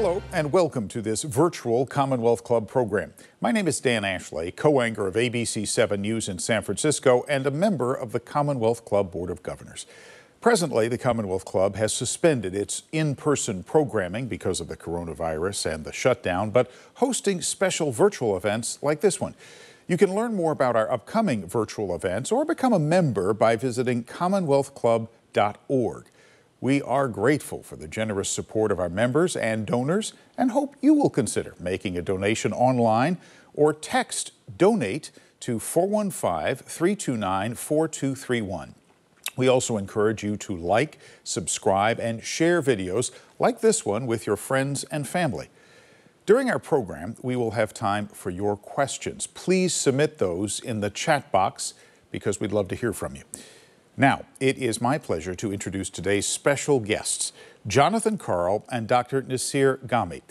Hello, and welcome to this virtual Commonwealth Club program. My name is Dan Ashley, co anchor of ABC 7 News in San Francisco and a member of the Commonwealth Club Board of Governors. Presently, the Commonwealth Club has suspended its in person programming because of the coronavirus and the shutdown, but hosting special virtual events like this one. You can learn more about our upcoming virtual events or become a member by visiting commonwealthclub.org. We are grateful for the generous support of our members and donors and hope you will consider making a donation online or text donate to 415 329 4231. We also encourage you to like, subscribe, and share videos like this one with your friends and family. During our program, we will have time for your questions. Please submit those in the chat box because we'd love to hear from you. Now, it is my pleasure to introduce today's special guests, Jonathan Karl and Dr. Nassir Ghaemi.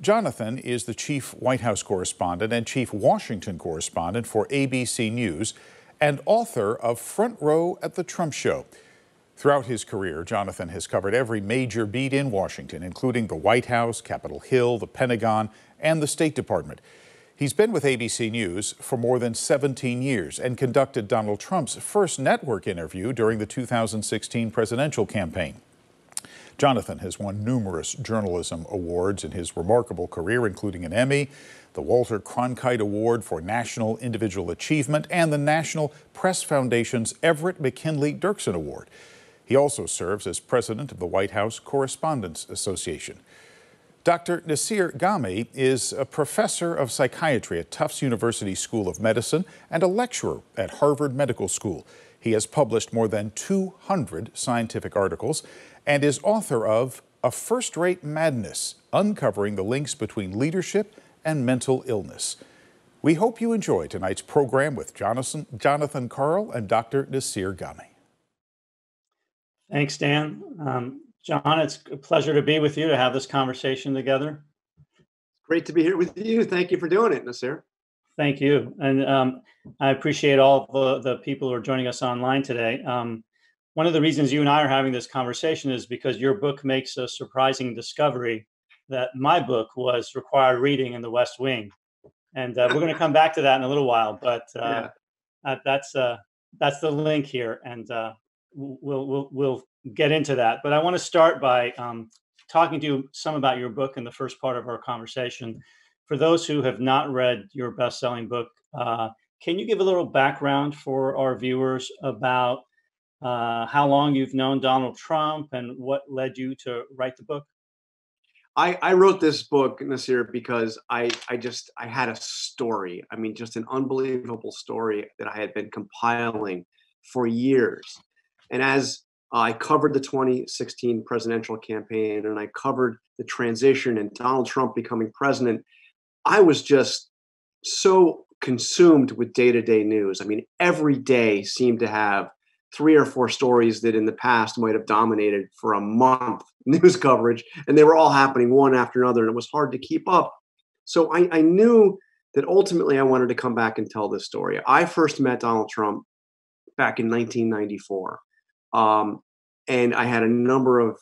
Jonathan is the chief White House correspondent and chief Washington correspondent for ABC News and author of Front Row at the Trump Show. Throughout his career, Jonathan has covered every major beat in Washington, including the White House, Capitol Hill, the Pentagon, and the State Department. He's been with ABC News for more than 17 years and conducted Donald Trump's first network interview during the 2016 presidential campaign. Jonathan has won numerous journalism awards in his remarkable career, including an Emmy, the Walter Cronkite Award for National Individual Achievement, and the National Press Foundation's Everett McKinley Dirksen Award. He also serves as president of the White House Correspondents Association. Dr. Nassir Ghaemi is a professor of psychiatry at Tufts University School of Medicine and a lecturer at Harvard Medical School. He has published more than 200 scientific articles and is author of A First Rate Madness Uncovering the Links Between Leadership and mental illness. We hope you enjoy tonight's program with Jonathan, Jonathan Karl and Dr. Nassir Ghaemi. Thanks, Dan. Um, John, it's a pleasure to be with you to have this conversation together. Great to be here with you. Thank you for doing it, Nassir. Thank you. And um, I appreciate all the, the people who are joining us online today. Um, one of the reasons you and I are having this conversation is because your book makes a surprising discovery that my book was required reading in the West Wing, and uh, we're going to come back to that in a little while. But uh, yeah. that's uh, that's the link here, and uh, we'll we'll we'll get into that. But I want to start by um, talking to you some about your book in the first part of our conversation. For those who have not read your best-selling book, uh, can you give a little background for our viewers about uh, how long you've known Donald Trump and what led you to write the book? I, I wrote this book, Nassir, because I, I just I had a story. I mean, just an unbelievable story that I had been compiling for years. And as Uh, I covered the 2016 presidential campaign and I covered the transition and Donald Trump becoming president, I was just so consumed with day to day news. I mean, every day seemed to have three or four stories that in the past might have dominated for a month news coverage, and they were all happening one after another, and it was hard to keep up. So I, I knew that ultimately I wanted to come back and tell this story. I first met Donald Trump back in 1994. Um, and I had a number of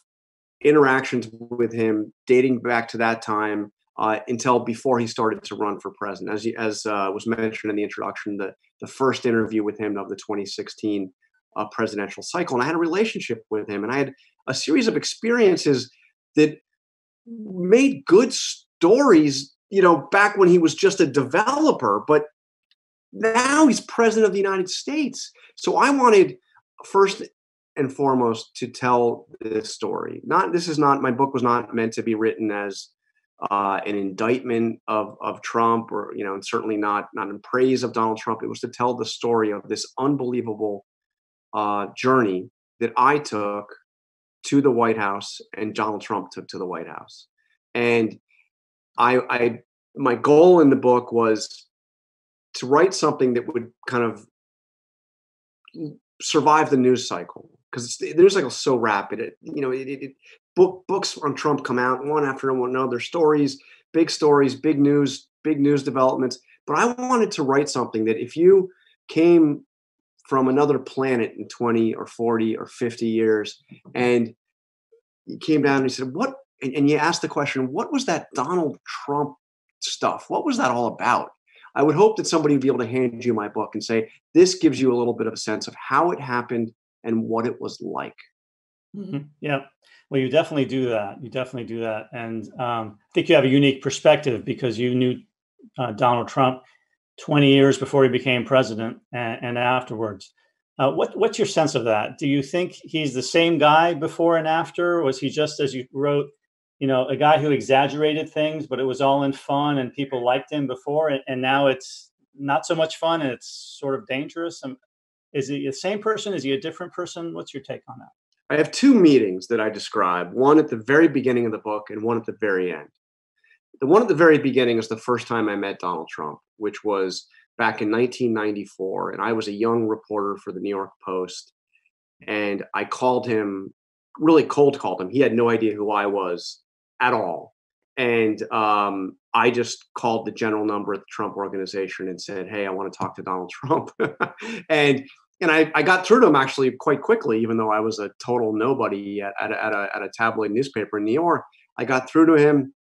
interactions with him dating back to that time uh, until before he started to run for president. As, as uh, was mentioned in the introduction, the, the first interview with him of the 2016 uh, presidential cycle. And I had a relationship with him, and I had a series of experiences that made good stories, you know, back when he was just a developer. But now he's president of the United States. So I wanted first and foremost to tell this story. Not this is not my book was not meant to be written as uh, an indictment of of Trump or you know, and certainly not not in praise of Donald Trump. It was to tell the story of this unbelievable uh, journey that I took to the White House and Donald Trump took to the White House. And I, I my goal in the book was to write something that would kind of survive the news cycle because the news cycle so rapid. It, you know, it, it, book books on Trump come out one after another. Stories, big stories, big news, big news developments. But I wanted to write something that if you came from another planet in 20 or 40 or 50 years and he came down and he said what and, and you asked the question, what was that Donald Trump stuff? What was that all about? I would hope that somebody would be able to hand you my book and say, this gives you a little bit of a sense of how it happened and what it was like. Mm-hmm. Yeah. Well, you definitely do that. You definitely do that. And um, I think you have a unique perspective because you knew uh, Donald Trump 20 years before he became president and, and afterwards. Uh, what, what's your sense of that? Do you think he's the same guy before and after? Was he just, as you wrote, you know, a guy who exaggerated things, but it was all in fun and people liked him before, and, and now it's not so much fun and it's sort of dangerous? Is he the same person? Is he a different person? What's your take on that? I have two meetings that I describe one at the very beginning of the book and one at the very end. The one at the very beginning is the first time I met Donald Trump, which was back in 1994. And I was a young reporter for the New York Post. And I called him, really cold called him. He had no idea who I was at all. And um, I just called the general number at the Trump organization and said, Hey, I want to talk to Donald Trump. and and I, I got through to him actually quite quickly, even though I was a total nobody at, at, a, at, a, at a tabloid newspaper in New York. I got through to him.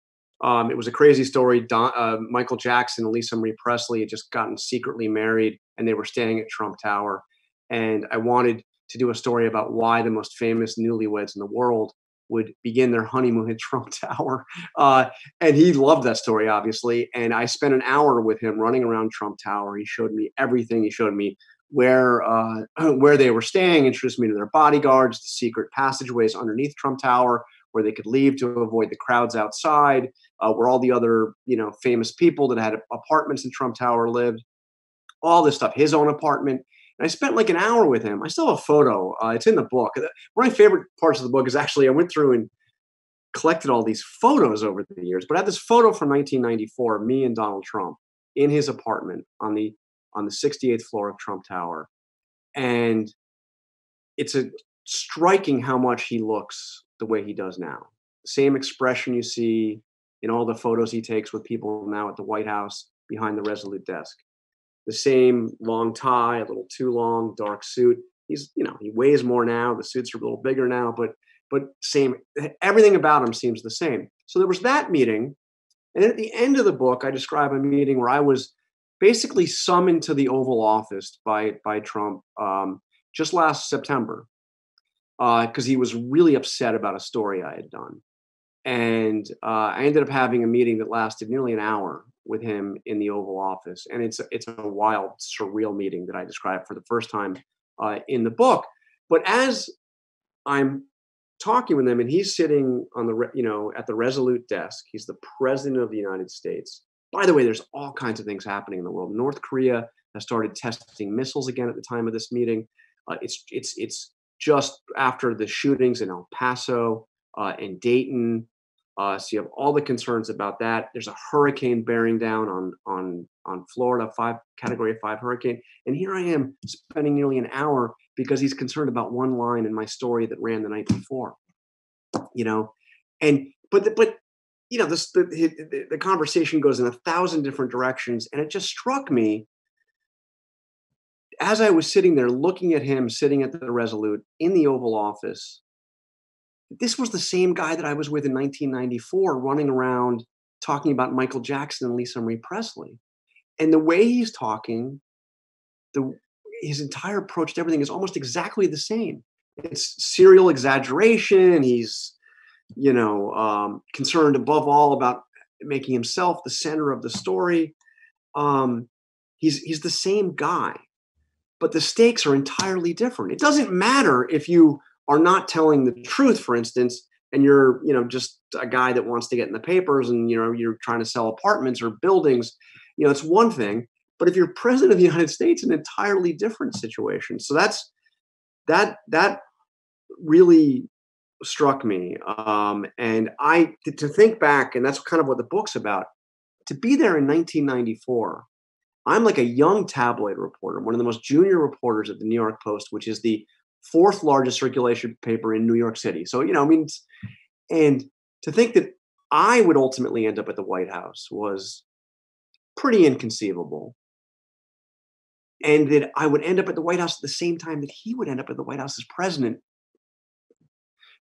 Um, it was a crazy story. Don, uh, Michael Jackson and Lisa Marie Presley had just gotten secretly married, and they were staying at Trump Tower. And I wanted to do a story about why the most famous newlyweds in the world would begin their honeymoon at Trump Tower. Uh, and he loved that story, obviously. And I spent an hour with him running around Trump Tower. He showed me everything. He showed me where uh, where they were staying, introduced me to their bodyguards, the secret passageways underneath Trump Tower, where they could leave to avoid the crowds outside, uh, where all the other you know famous people that had apartments in Trump Tower lived, all this stuff, his own apartment. And I spent like an hour with him. I still have a photo. Uh, it's in the book. One of my favorite parts of the book is actually I went through and collected all these photos over the years. But I had this photo from 1994, me and Donald Trump in his apartment on the on the 68th floor of Trump Tower. And it's a striking how much he looks the way he does now. Same expression you see in all the photos he takes with people now at the White House behind the Resolute desk. The same long tie, a little too long, dark suit. He's, you know, he weighs more now. The suits are a little bigger now, but but same. Everything about him seems the same. So there was that meeting, and at the end of the book, I describe a meeting where I was basically summoned to the Oval Office by by Trump um, just last September because uh, he was really upset about a story I had done, and uh, I ended up having a meeting that lasted nearly an hour with him in the Oval Office, and it's it's a wild, surreal meeting that I described for the first time uh, in the book. But as I'm talking with him, and he's sitting on the you know at the Resolute desk, he's the president of the United States by the way, there's all kinds of things happening in the world. North Korea has started testing missiles again at the time of this meeting. Uh, it's it's it's just after the shootings in El Paso uh, and Dayton. Uh, so you have all the concerns about that. There's a hurricane bearing down on on on Florida, five category five hurricane, and here I am spending nearly an hour because he's concerned about one line in my story that ran the night before. You know, and but but you know, this, the, the, the conversation goes in a thousand different directions. And it just struck me as I was sitting there looking at him sitting at the Resolute in the Oval Office, this was the same guy that I was with in 1994 running around talking about Michael Jackson and Lisa Marie Presley. And the way he's talking, the his entire approach to everything is almost exactly the same. It's serial exaggeration. He's you know, um, concerned above all about making himself the center of the story. Um, he's he's the same guy, but the stakes are entirely different. It doesn't matter if you are not telling the truth, for instance, and you're you know just a guy that wants to get in the papers and you know you're trying to sell apartments or buildings. You know, it's one thing. But if you're president of the United States, an entirely different situation. So that's that that really struck me. Um, and I to think back, and that's kind of what the book's about. To be there in 1994, I'm like a young tabloid reporter, one of the most junior reporters at the New York Post, which is the fourth largest circulation paper in New York City. So you know, I mean, and to think that I would ultimately end up at the White House was pretty inconceivable. And that I would end up at the White House at the same time that he would end up at the White House as president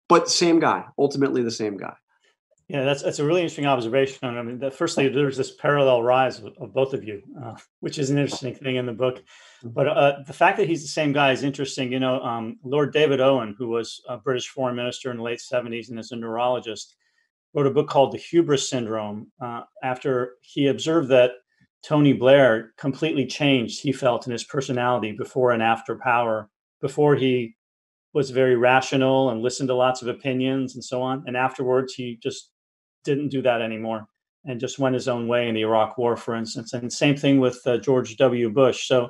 but same guy, ultimately the same guy. Yeah, that's that's a really interesting observation. I mean, firstly, there's this parallel rise of, of both of you, uh, which is an interesting thing in the book. Mm-hmm. But uh, the fact that he's the same guy is interesting. You know, um, Lord David Owen, who was a British foreign minister in the late 70s and is a neurologist, wrote a book called The Hubris Syndrome uh, after he observed that Tony Blair completely changed, he felt, in his personality before and after power. Before he was very rational and listened to lots of opinions and so on. And afterwards, he just didn't do that anymore and just went his own way in the Iraq War, for instance. And same thing with uh, George W. Bush. So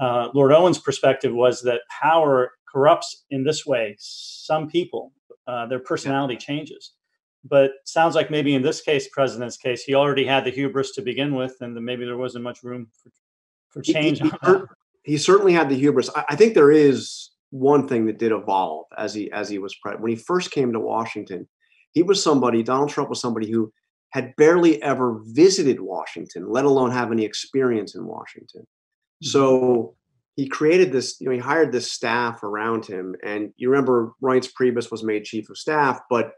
uh, Lord Owen's perspective was that power corrupts in this way some people, uh, their personality changes. But sounds like maybe in this case, president's case, he already had the hubris to begin with, and maybe there wasn't much room for, for change. He, he, he certainly had the hubris. I, I, think there is one thing that did evolve as he as he was president. When he first came to Washington, he was somebody. Donald Trump was somebody who had barely ever visited Washington, let alone have any experience in Washington. Mm-hmm. So he created this, you know, he hired this staff around him. And you remember Reince Priebus was made chief of staff, but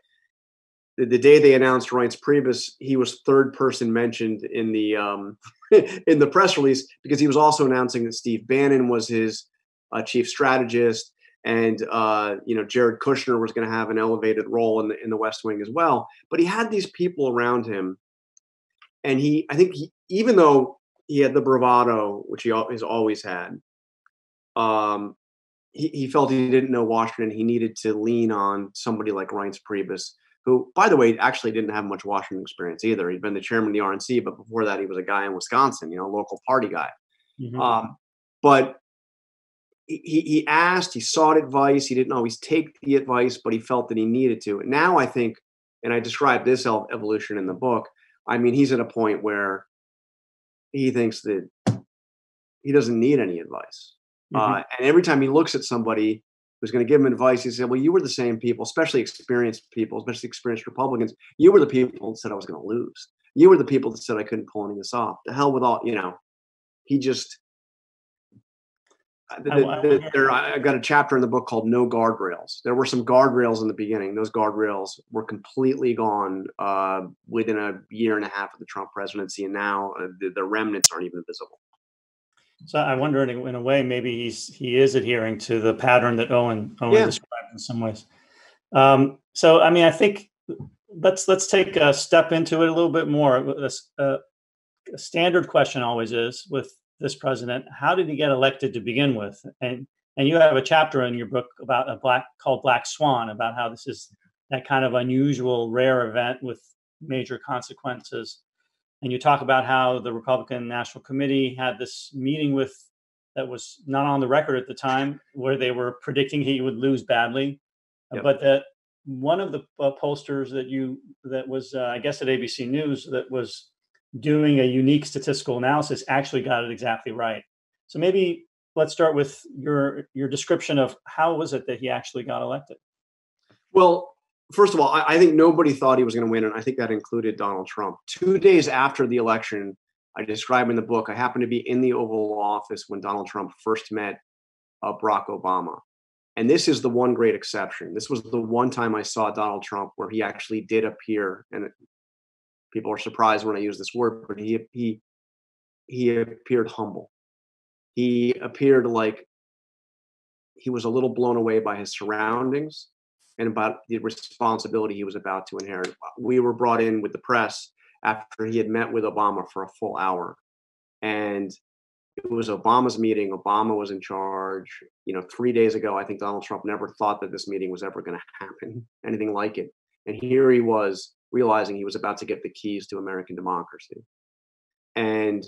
the, the day they announced Reince Priebus, he was third person mentioned in the um, in the press release because he was also announcing that Steve Bannon was his uh, chief strategist, and uh, you know Jared Kushner was going to have an elevated role in the in the West Wing as well. But he had these people around him, and he, I think, he, even though he had the bravado, which he has always had, um, he, he felt he didn't know Washington. He needed to lean on somebody like Reince Priebus who, by the way, actually didn't have much Washington experience either. He'd been the chairman of the RNC, but before that, he was a guy in Wisconsin, you know, local party guy. Mm-hmm. Um, but he, he asked, he sought advice. He didn't always take the advice, but he felt that he needed to. And now I think, and I describe this evolution in the book. I mean, he's at a point where he thinks that he doesn't need any advice. Mm-hmm. Uh, and every time he looks at somebody who's going to give him advice. He said, "Well, you were the same people, especially experienced people, especially experienced Republicans. You were the people that said I was going to lose. You were the people that said I couldn't pull any of this off. The hell with all, you know." He just. The, the, there, I got a chapter in the book called "No Guardrails." There were some guardrails in the beginning. Those guardrails were completely gone uh, within a year and a half of the Trump presidency, and now uh, the, the remnants aren't even visible. So I wonder, in, in a way, maybe he's he is adhering to the pattern that Owen Owen yeah. described in some ways. Um, so I mean, I think let's let's take a step into it a little bit more. A, a standard question always is with this president: How did he get elected to begin with? And and you have a chapter in your book about a black called Black Swan about how this is that kind of unusual, rare event with major consequences and you talk about how the Republican National Committee had this meeting with that was not on the record at the time, where they were predicting he would lose badly, yep. but that one of the uh, pollsters that you that was uh, I guess at ABC News that was doing a unique statistical analysis actually got it exactly right. So maybe let's start with your your description of how was it that he actually got elected. Well, first of all, I, I think nobody thought he was going to win, and I think that included Donald Trump. Two days after the election, I describe in the book, I happened to be in the Oval Office when Donald Trump first met uh, Barack Obama. And this is the one great exception. This was the one time I saw Donald Trump where he actually did appear, and people are surprised when I use this word, but he he he appeared humble. He appeared like he was a little blown away by his surroundings and about the responsibility he was about to inherit. We were brought in with the press after he had met with Obama for a full hour. And it was Obama's meeting. Obama was in charge. You know, three days ago, I think Donald Trump never thought that this meeting was ever going to happen, anything like it. And here he was realizing he was about to get the keys to American democracy. And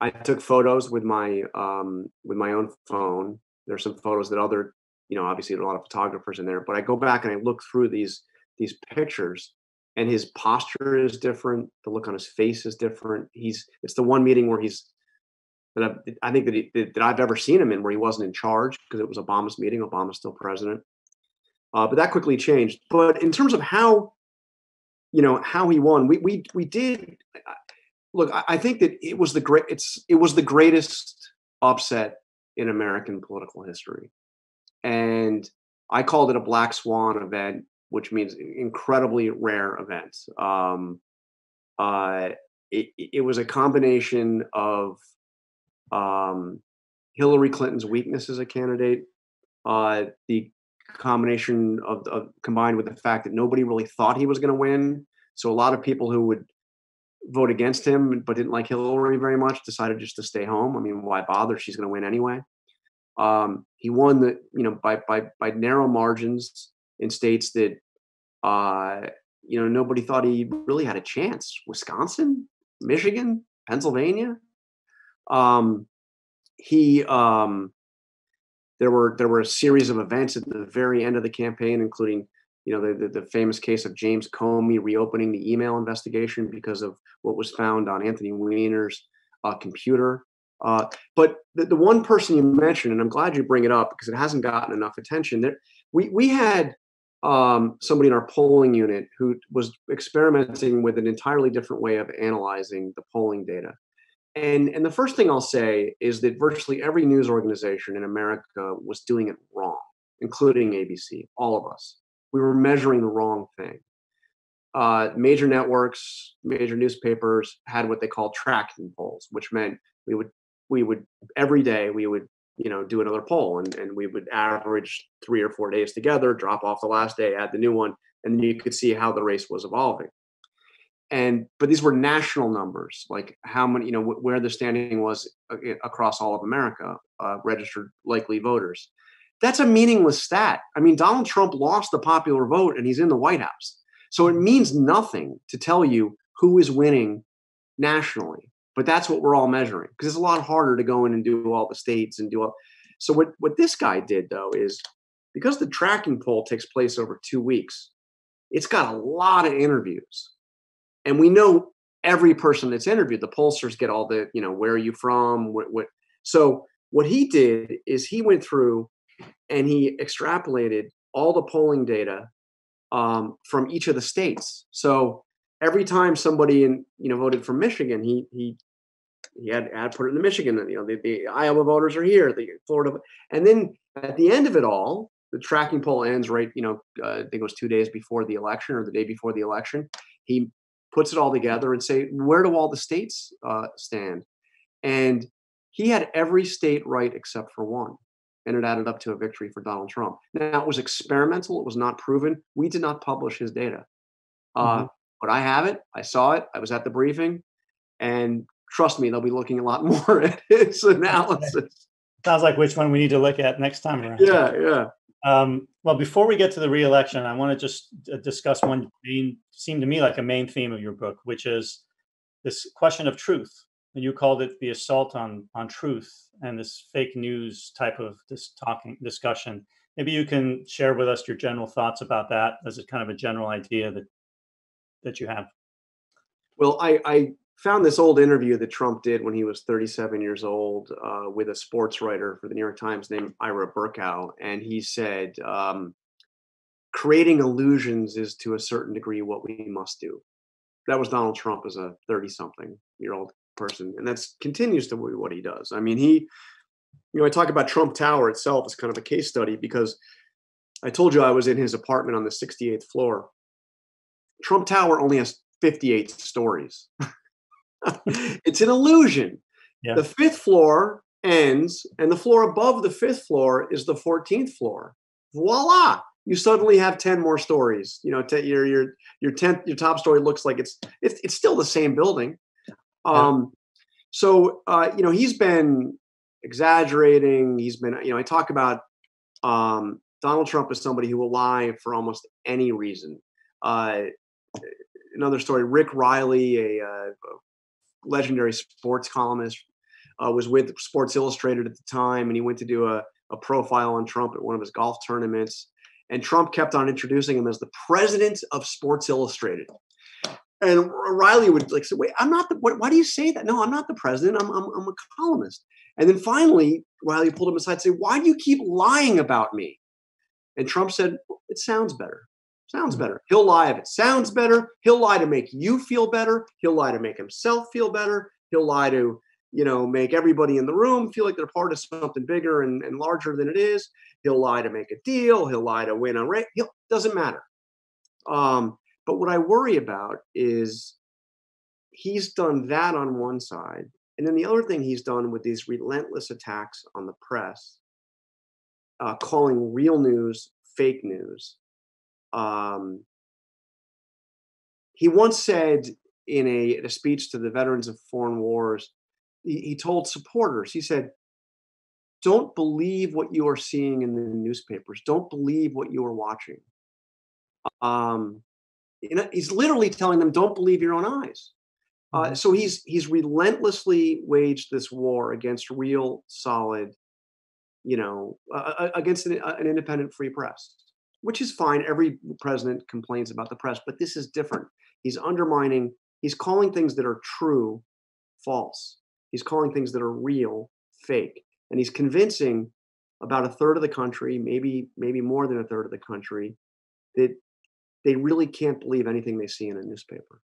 I took photos with my um, with my own phone. There's some photos that other you know, obviously a lot of photographers in there, but I go back and I look through these these pictures and his posture is different. The look on his face is different. He's it's the one meeting where he's that I've, i think that, he, that I've ever seen him in where he wasn't in charge because it was Obama's meeting. Obama's still president, uh, but that quickly changed. But in terms of how, you know, how he won, we we we did. Look, I, think that it was the great. It's it was the greatest upset in American political history and I called it a black swan event which means incredibly rare event. Um, uh, it, it was a combination of um, Hillary Clinton's weakness as a candidate, uh, the combination of, of, combined with the fact that nobody really thought he was going to win. So a lot of people who would vote against him but didn't like Hillary very much decided just to stay home. I mean, why bother? She's going to win anyway. Um, he won the you know by by by narrow margins in states that uh, you know nobody thought he really had a chance. Wisconsin, Michigan, Pennsylvania. Um, he um, there were there were a series of events at the very end of the campaign, including you know the, the, the famous case of James Comey reopening the email investigation because of what was found on Anthony Weiner's uh, computer. Uh, but the, the one person you mentioned, and I'm glad you bring it up because it hasn't gotten enough attention. There, we we had um, somebody in our polling unit who was experimenting with an entirely different way of analyzing the polling data. And, and the first thing I'll say is that virtually every news organization in America was doing it wrong, including ABC, all of us. We were measuring the wrong thing. Uh, major networks, major newspapers had what they called tracking polls, which meant we would we would every day we would you know do another poll and, and we would average three or four days together drop off the last day add the new one and then you could see how the race was evolving and but these were national numbers like how many you know where the standing was across all of america uh, registered likely voters. That's a meaningless stat. I mean donald trump lost the popular vote and he's in the white house. So it means nothing to tell you who is winning nationally but that's what we're all measuring because it's a lot harder to go in and do all the states and do all so what what this guy did though is because the tracking poll takes place over two weeks it's got a lot of interviews and we know every person that's interviewed the pollsters get all the you know where are you from what, what so what he did is he went through and he extrapolated all the polling data um, from each of the states so every time somebody in you know voted for Michigan, he he he had, had put it in the Michigan. You know, the, the Iowa voters are here, the Florida, and then at the end of it all, the tracking poll ends right. You know, uh, I think it was two days before the election or the day before the election. He puts it all together and say where do all the states uh, stand, and he had every state right except for one and it added up to a victory for Donald Trump. Now, it was experimental, it was not proven. We did not publish his data. Uh, mm-hmm but I have it. I saw it. I was at the briefing, and trust me, they'll be looking a lot more at his analysis. Sounds like which one we need to look at next time around. Yeah, yeah. Um, well, before we get to the reelection, I want to just uh, discuss one main, seemed to me like a main theme of your book, which is this question of truth. And you called it the assault on on truth and this fake news type of this talking discussion. Maybe you can share with us your general thoughts about that as a kind of a general idea that that you have? Well, I, I found this old interview that Trump did when he was 37 years old uh, with a sports writer for the New York Times named Ira Berkow, and he said, um, "Creating illusions is to a certain degree what we must do." That was Donald Trump as a 30-something year old person, and that's continues to be what he does. I mean, he, you know, I talk about Trump Tower itself as kind of a case study because I told you I was in his apartment on the 68th floor Trump Tower only has 58 stories. it's an illusion. Yeah. The fifth floor ends, and the floor above the fifth floor is the 14th floor. Voila! You suddenly have 10 more stories. You know, t- your your your 10th your top story looks like it's it's, it's still the same building. Um, yeah. so uh, you know, he's been exaggerating. He's been, you know, I talk about um, Donald Trump is somebody who will lie for almost any reason. Uh, another story. Rick Reilly, a, uh, legendary sports columnist, uh, was with Sports Illustrated at the time, and he went to do a, a profile on Trump at one of his golf tournaments. And Trump kept on introducing him as the president of Sports Illustrated. And Reilly would like say, "Wait, I'm not the. What, why do you say that? No, I'm not the president. I'm, I'm, I'm a columnist." And then finally, Reilly pulled him aside and said, "Why do you keep lying about me?" And Trump said, "It sounds better." Sounds better. He'll lie if it sounds better. He'll lie to make you feel better. He'll lie to make himself feel better. He'll lie to, you know, make everybody in the room feel like they're part of something bigger and, and larger than it is. He'll lie to make a deal. He'll lie to win a race. He'll doesn't matter. Um, but what I worry about is he's done that on one side. And then the other thing he's done with these relentless attacks on the press, uh, calling real news fake news. Um, he once said in a, in a, speech to the veterans of foreign wars, he, he told supporters, he said, don't believe what you are seeing in the newspapers. Don't believe what you are watching. Um, you know, he's literally telling them, "Don't believe your own eyes." Uh, mm-hmm. so he's he's relentlessly waged this war against real, solid, you know, uh, against an, an, independent free press, which is fine. Every president complains about the press, but this is different. He's undermining. He's calling things that are true false. He's calling things that are real fake and he's convincing about a third of the country, maybe maybe more than a third of the country, that they really can't believe anything they see in a newspaper.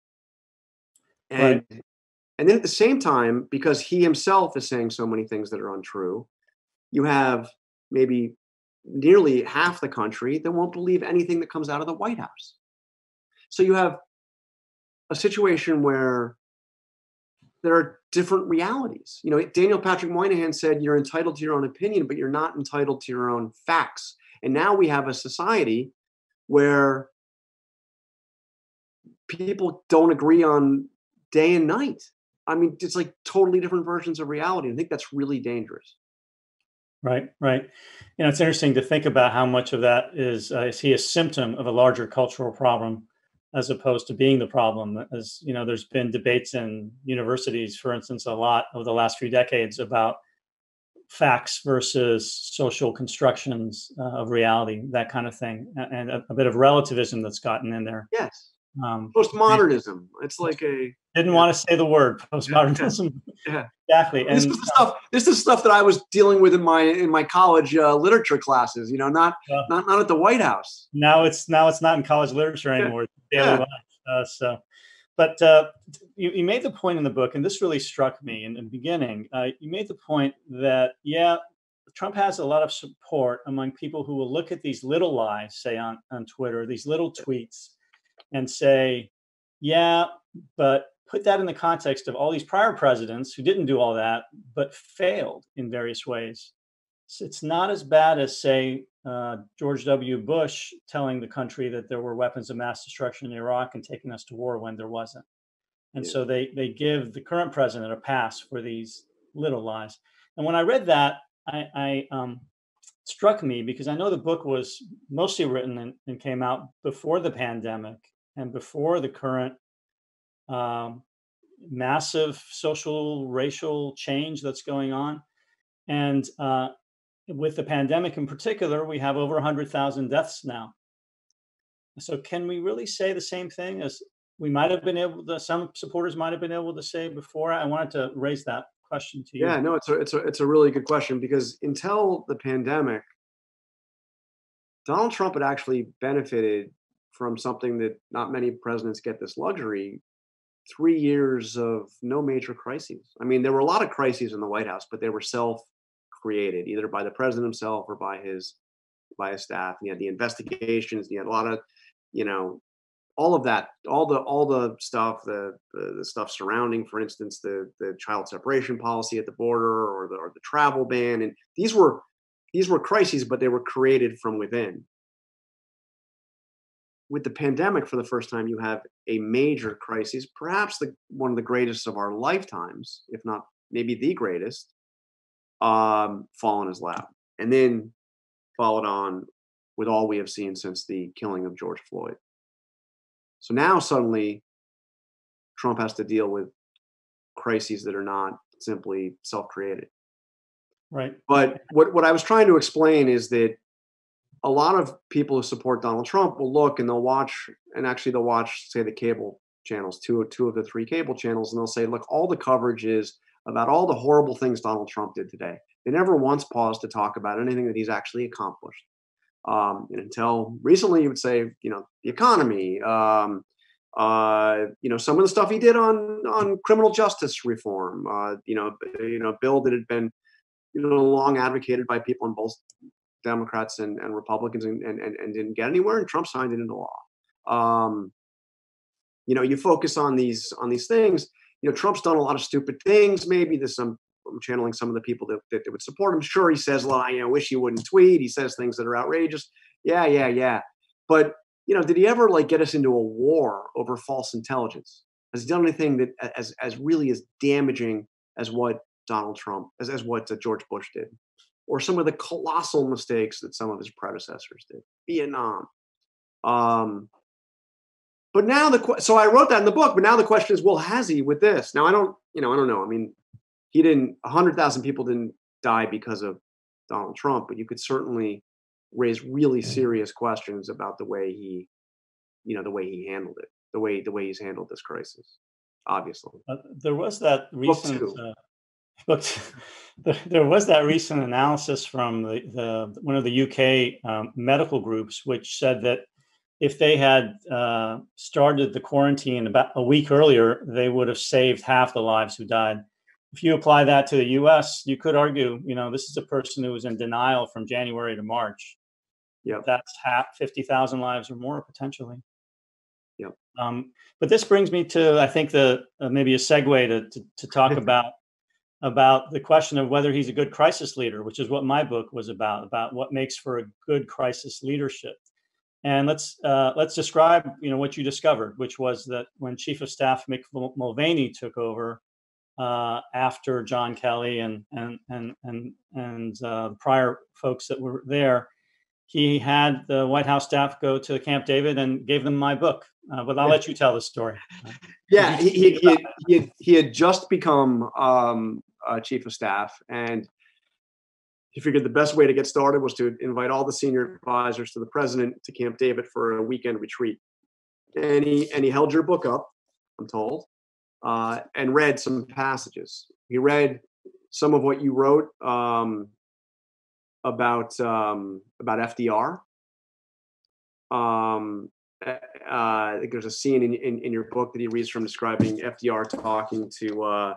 And right. and then at the same time, because he himself is saying so many things that are untrue, you have maybe nearly half the country that won't believe anything that comes out of the White House. So you have a situation where there are different realities. You know, Daniel Patrick Moynihan said you're entitled to your own opinion, but you're not entitled to your own facts. And now we have a society where people don't agree on day and night. I mean, it's like totally different versions of reality. I think that's really dangerous. Right, right. You know, it's interesting to think about how much of that is uh, is he a symptom of a larger cultural problem as opposed to being the problem. As you know, there's been debates in universities, for instance, a lot over the last few decades about facts versus social constructions uh, of reality, that kind of thing, and a, a, bit of relativism that's gotten in there. Yes. Um, Postmodernism. It's like a didn't yeah. want to say the word postmodernism. Yeah, exactly. And this is stuff. This is stuff that I was dealing with in my in my college uh, literature classes. You know, not uh, not not at the White House. Now it's now it's not in college literature anymore. Yeah. Daily life. Uh, so, but uh, you, you made the point in the book, and this really struck me in, in the beginning. Uh, you made the point that yeah, Trump has a lot of support among people who will look at these little lies, say on on Twitter, these little tweets and say, yeah, but put that in the context of all these prior presidents who didn't do all that, but failed in various ways. So it's not as bad as, say, uh, George W. Bush telling the country that there were weapons of mass destruction in Iraq and taking us to war when there wasn't. And yeah. so they they give the current president a pass for these little lies. And when I read that, I, I um, struck me because I know the book was mostly written and, and came out before the pandemic and before the current um, massive social racial change that's going on. And uh, with the pandemic in particular we have over 100000 deaths now. So can we really say the same thing as we might have been able to some supporters might have been able to say before? I wanted to raise that question to you. Yeah no it's a, it's a, it's a really good question because until the pandemic donald trump had actually benefited from something that not many presidents get this luxury three years of no major crises. I mean, there were a lot of crises in the White House, but they were self created either by the president himself or by his by his staff. And he had the investigations, he had a lot of, you know, all of that, all the all the stuff, the the, the stuff surrounding, for instance, the the child separation policy at the border or the or the travel ban. And these were these were crises, but they were created from within with the pandemic for the first time you have a major crisis perhaps the one of the greatest of our lifetimes if not maybe the greatest um, fall in his lap and then followed on with all we have seen since the killing of george floyd. So now suddenly trump has to deal with crises that are not simply self-created. Right. But what, what i was trying to explain is that a lot of people who support Donald Trump will look and they'll watch, and actually they'll watch, say, the cable channels, two, two of the three cable channels, and they'll say, look, all the coverage is about all the horrible things Donald Trump did today. They never once paused to talk about anything that he's actually accomplished. Um, and until recently, you would say, you know, the economy, um, uh, you know, some of the stuff he did on on criminal justice reform, uh, you know, you know, bill that had been, you know, long advocated by people on both Democrats and, and Republicans and, and, and, didn't get anywhere, and Trump signed it into law. Um, you know, you focus on these on these things. You know, Trump's done a lot of stupid things. Maybe there's some I'm channeling some of the people that, that, that would support him. Sure, he says a lot. You know, wish he wouldn't tweet. He says things that are outrageous. Yeah, yeah, yeah. But you know, did he ever like get us into a war over false intelligence? Has he done anything that as as really as damaging as what Donald Trump, as as what uh, George Bush did, or some of the colossal mistakes that some of his predecessors did? Vietnam. Um, but now the so I wrote that in the book. But now the question is, well, has he with this? Now I don't, you know, I don't know. I mean, he didn't. hundred thousand people didn't die because of Donald Trump, but you could certainly raise really serious questions about the way he, you know, the way he handled it, the way the way he's handled this crisis. Obviously, uh, there was that recent. Uh, book there was that recent analysis from the, the one of the UK um, medical groups, which said that if they had uh, started the quarantine about a week earlier, they would have saved half the lives who died. If you apply that to the U.S., you could argue, you know, this is a person who was in denial from January to March. Yeah, that's half fifty thousand lives or more potentially. Yeah. Um, but this brings me to, I think, the uh, maybe a segue to to, to talk about about the question of whether he's a good crisis leader, which is what my book was about, about what makes for a good crisis leadership. And let's uh, let's describe you know what you discovered, which was that when Chief of Staff Mick Mulvaney took over uh, after John Kelly and and and and and uh, the prior folks that were there, he had the White House staff go to Camp David and gave them my book. Uh, but I'll let you tell the story. yeah, he, he, he, had, he, had, he had just become um, chief of staff, and he figured the best way to get started was to invite all the senior advisors to the president to Camp David for a weekend retreat. And he and he held your book up, I'm told, uh, and read some passages. He read some of what you wrote um, about um, about FDR. Um, uh, I think there's a scene in, in, in, your book that he reads from describing FDR talking to uh,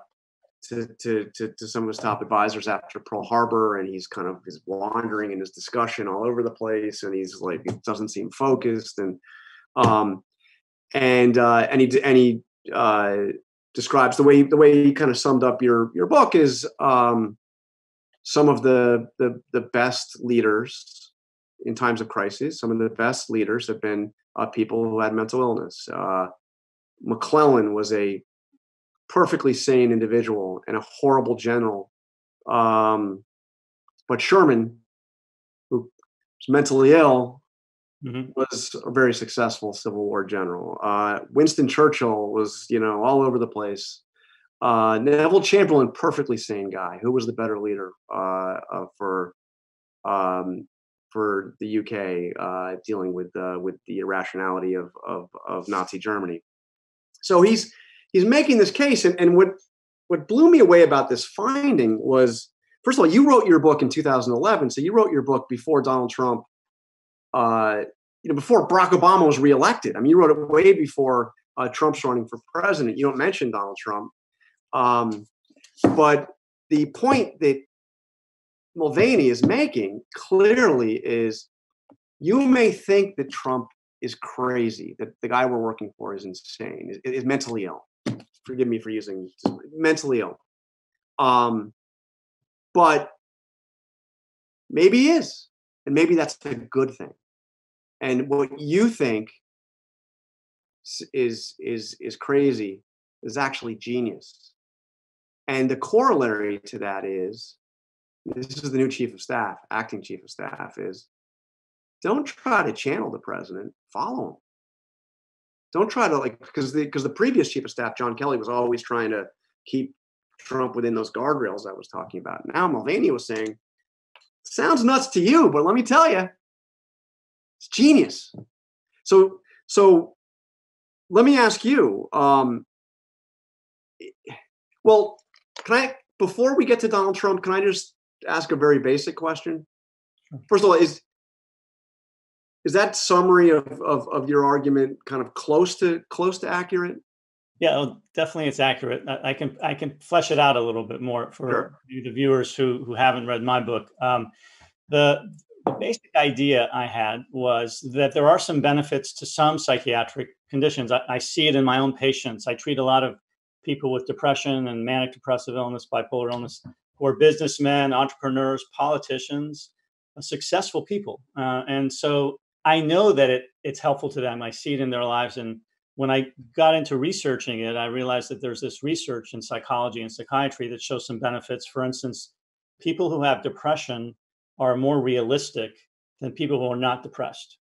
to, to, to, to, some of his top advisors after Pearl Harbor, and he's kind of he's wandering in his discussion all over the place, and he's like it doesn't seem focused, and um, and uh, and he and he uh, describes the way the way he kind of summed up your your book is um, some of the, the the best leaders in times of crisis. Some of the best leaders have been uh, people who had mental illness. Uh, McClellan was a perfectly sane individual and a horrible general. Um, but Sherman, who was mentally ill, mm-hmm. was a very successful Civil War general. Uh, Winston Churchill was, you know, all over the place. Uh, Neville Chamberlain, perfectly sane guy. Who was the better leader uh, uh for um, for the UK uh, dealing with uh, with the irrationality of, of, of Nazi Germany? So he's he's making this case, and, and what what blew me away about this finding was, first of all, you wrote your book in 2011, so you wrote your book before Donald Trump, uh, you know, before Barack Obama was reelected. I mean, you wrote it way before uh, Trump's running for president. You don't mention Donald Trump, um, but the point that Mulvaney is making clearly is you may think that Trump is crazy, that the guy we're working for is insane, is, is mentally ill forgive me for using mentally ill. Um, but maybe he is, and maybe that's a good thing. And what you think is is is crazy is actually genius. And the corollary to that is this is the new chief of staff, acting chief of staff is don't try to channel the president, follow him don't try to like because the because the previous chief of staff John Kelly was always trying to keep Trump within those guardrails I was talking about. Now Mulvaney was saying, "Sounds nuts to you, but let me tell you, it's genius." So so let me ask you. Um, well, can I before we get to Donald Trump, can I just ask a very basic question? First of all, is is that summary of, of, of your argument kind of close to close to accurate? Yeah, well, definitely, it's accurate. I, I, can I can flesh it out a little bit more for sure. the viewers who who haven't read my book. Um, the the basic idea I had was that there are some benefits to some psychiatric conditions. I, I, see it in my own patients. I treat a lot of people with depression and manic depressive illness, bipolar illness, who are businessmen, entrepreneurs, politicians, uh, successful people. Uh, and so I know that it, it's helpful to them. I see it in their lives. And when I got into researching it, I realized that there's this research in psychology and psychiatry that shows some benefits. For instance, people who have depression are more realistic than people who are not depressed.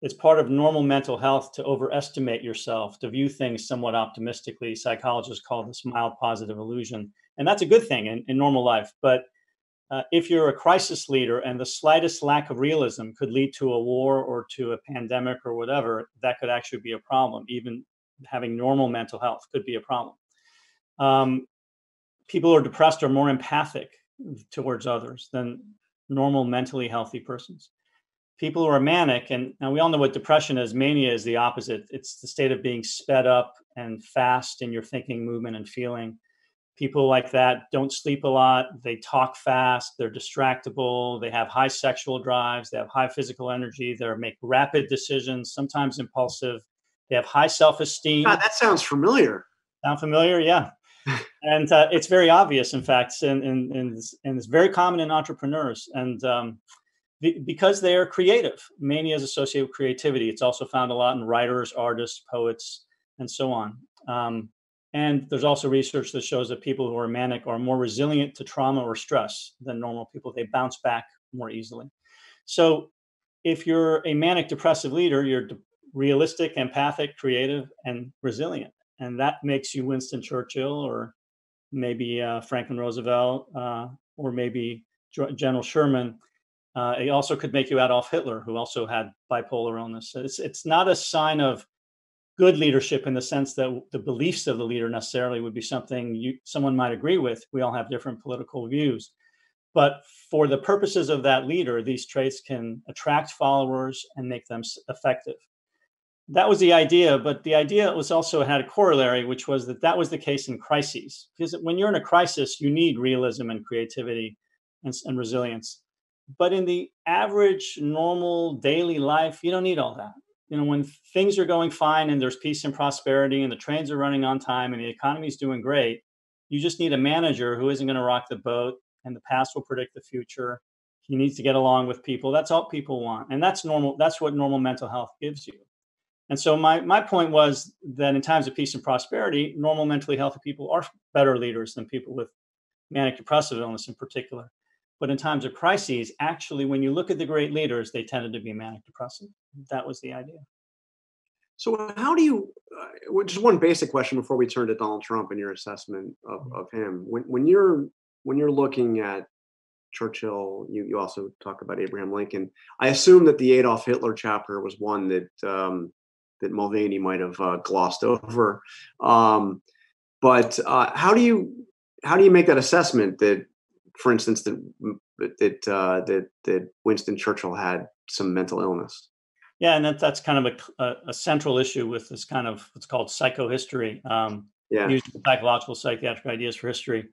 It's part of normal mental health to overestimate yourself, to view things somewhat optimistically. Psychologists call this mild positive illusion. And that's a good thing in, in normal life. But uh, if you're a crisis leader and the slightest lack of realism could lead to a war or to a pandemic or whatever, that could actually be a problem. Even having normal mental health could be a problem. Um, people who are depressed are more empathic towards others than normal mentally healthy persons. People who are manic, and now we all know what depression is, mania is the opposite. It's the state of being sped up and fast in your thinking, movement, and feeling. People like that don't sleep a lot, they talk fast, they're distractible, they have high sexual drives, they have high physical energy, they make rapid decisions, sometimes impulsive, they have high self esteem. God, that sounds familiar. Sound familiar? Yeah and uh, it's very obvious, in fact, and, and, and, and, it's very common in entrepreneurs. And um, be, because they are creative, mania is associated with creativity. It's also found a lot in writers, artists, poets, and so on. Um, and there's also research that shows that people who are manic are more resilient to trauma or stress than normal people. They bounce back more easily. So if you're a manic depressive leader, you're de- realistic, empathic, creative, and resilient and that makes you Winston Churchill or maybe uh, Franklin Roosevelt uh, or maybe General Sherman. Uh, it also could make you Adolf Hitler, who also had bipolar illness. It's it's not a sign of good leadership in the sense that the beliefs of the leader necessarily would be something you someone might agree with. We all have different political views, but for the purposes of that leader, these traits can attract followers and make them effective that was the idea, but the idea was also had a corollary, which was that that was the case in crises. Because when you're in a crisis, you need realism and creativity and, and resilience. But in the average, normal daily life, you don't need all that. You know, when things are going fine and there's peace and prosperity and the trains are running on time and the economy is doing great, you just need a manager who isn't going to rock the boat and the past will predict the future. He needs to get along with people. That's all people want. And that's normal. That's what normal mental health gives you. And so my my point was that in times of peace and prosperity, normal mentally healthy people are better leaders than people with manic depressive illness in particular. But in times of crises, actually, when you look at the great leaders, they tended to be manic depressive. That was the idea. So, how do you? Uh, just one basic question before we turn to Donald Trump and your assessment of, mm-hmm. of him. When when you're when you're looking at Churchill, you you also talk about Abraham Lincoln. I assume that the Adolf Hitler chapter was one that um, that Mulvaney might have uh, glossed over. Um, but uh, how do you how do you make that assessment that, for instance, that that uh, that that Winston Churchill had some mental illness? Yeah, and that, that's kind of a, a, a central issue with this kind of what's called psychohistory. Um, yeah, using psychological psychiatric ideas for history.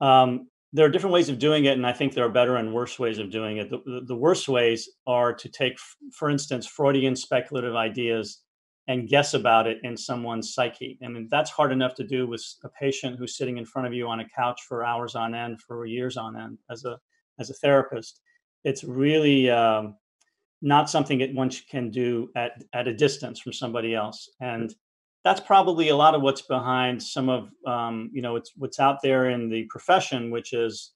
Um, there are different ways of doing it, and I think there are better and worse ways of doing it. The, the, the worst ways are to take, for instance, Freudian speculative ideas and guess about it in someone's psyche. I mean, that's hard enough to do with a patient who's sitting in front of you on a couch for hours on end, for years on end. As a as a therapist, it's really um, not something that one can do at at a distance from somebody else, and that's probably a lot of what's behind some of um, you know it's what's out there in the profession, which is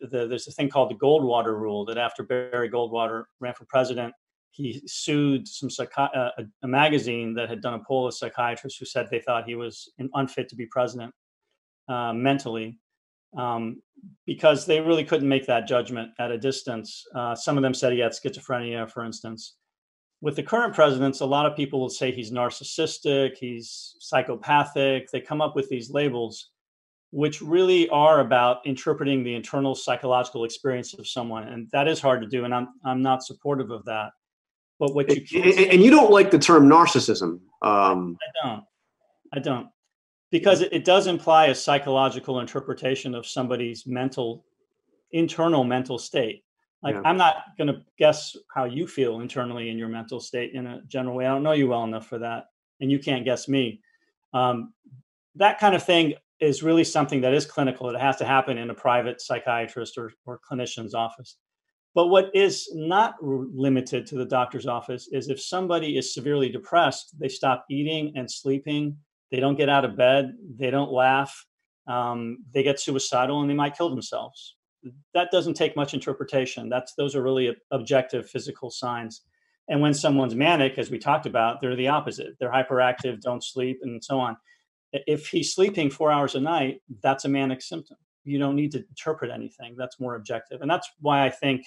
the, there's a thing called the Goldwater rule that after Barry Goldwater ran for president, he sued some psychi- uh, a, a, magazine that had done a poll of psychiatrists who said they thought he was unfit to be president uh, mentally um, because they really couldn't make that judgment at a distance. Uh, some of them said he had schizophrenia, for instance. With the current presidents, a lot of people will say he's narcissistic, he's psychopathic. They come up with these labels, which really are about interpreting the internal psychological experience of someone, and that is hard to do. And I'm I'm not supportive of that. But what you and, and, you don't like the term narcissism. Um, I don't. I don't because it, it does imply a psychological interpretation of somebody's mental internal mental state Like Yeah. I'm not going to guess how you feel internally in your mental state in a general way. I don't know you well enough for that, and you can't guess me. Um, that kind of thing is really something that is clinical. It has to happen in a private psychiatrist or, or clinician's office. But what is not limited to the doctor's office is if somebody is severely depressed, they stop eating and sleeping, they don't get out of bed, they don't laugh, um, they get suicidal, and they might kill themselves. That doesn't take much interpretation. That's those are really objective physical signs. And when someone's manic, as we talked about, they're the opposite. They're hyperactive, don't sleep, and so on. If he's sleeping four hours a night, that's a manic symptom. You don't need to interpret anything. That's more objective. And that's why I think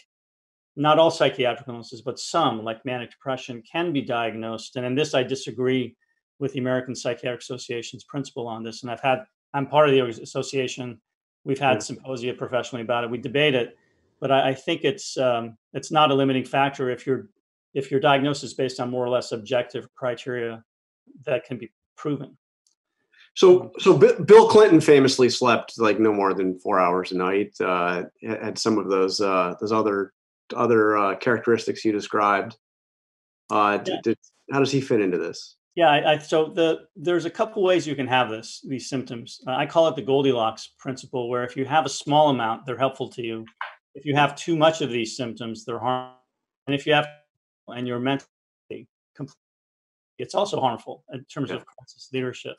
not all psychiatric illnesses, but some, like manic depression, can be diagnosed. And in this, I disagree with the American Psychiatric Association's principle on this. And I've had, I'm part of the association. We've had symposia professionally about it. We debate it, but I, I think it's um, it's not a limiting factor if your if your diagnosis is based on more or less objective criteria that can be proven. So, so Bi- Bill Clinton famously slept like no more than four hours a night. Uh, had some of those uh, those other other uh, characteristics you described. Uh, Yeah. did- how does he fit into this? Yeah, I, I, so the there's a couple ways you can have this these symptoms. Uh, I call it the Goldilocks principle, where if you have a small amount, they're helpful to you. If you have too much of these symptoms, they're harmful. And if you have and you're mentally complete, it's also harmful in terms Yeah. of crisis leadership.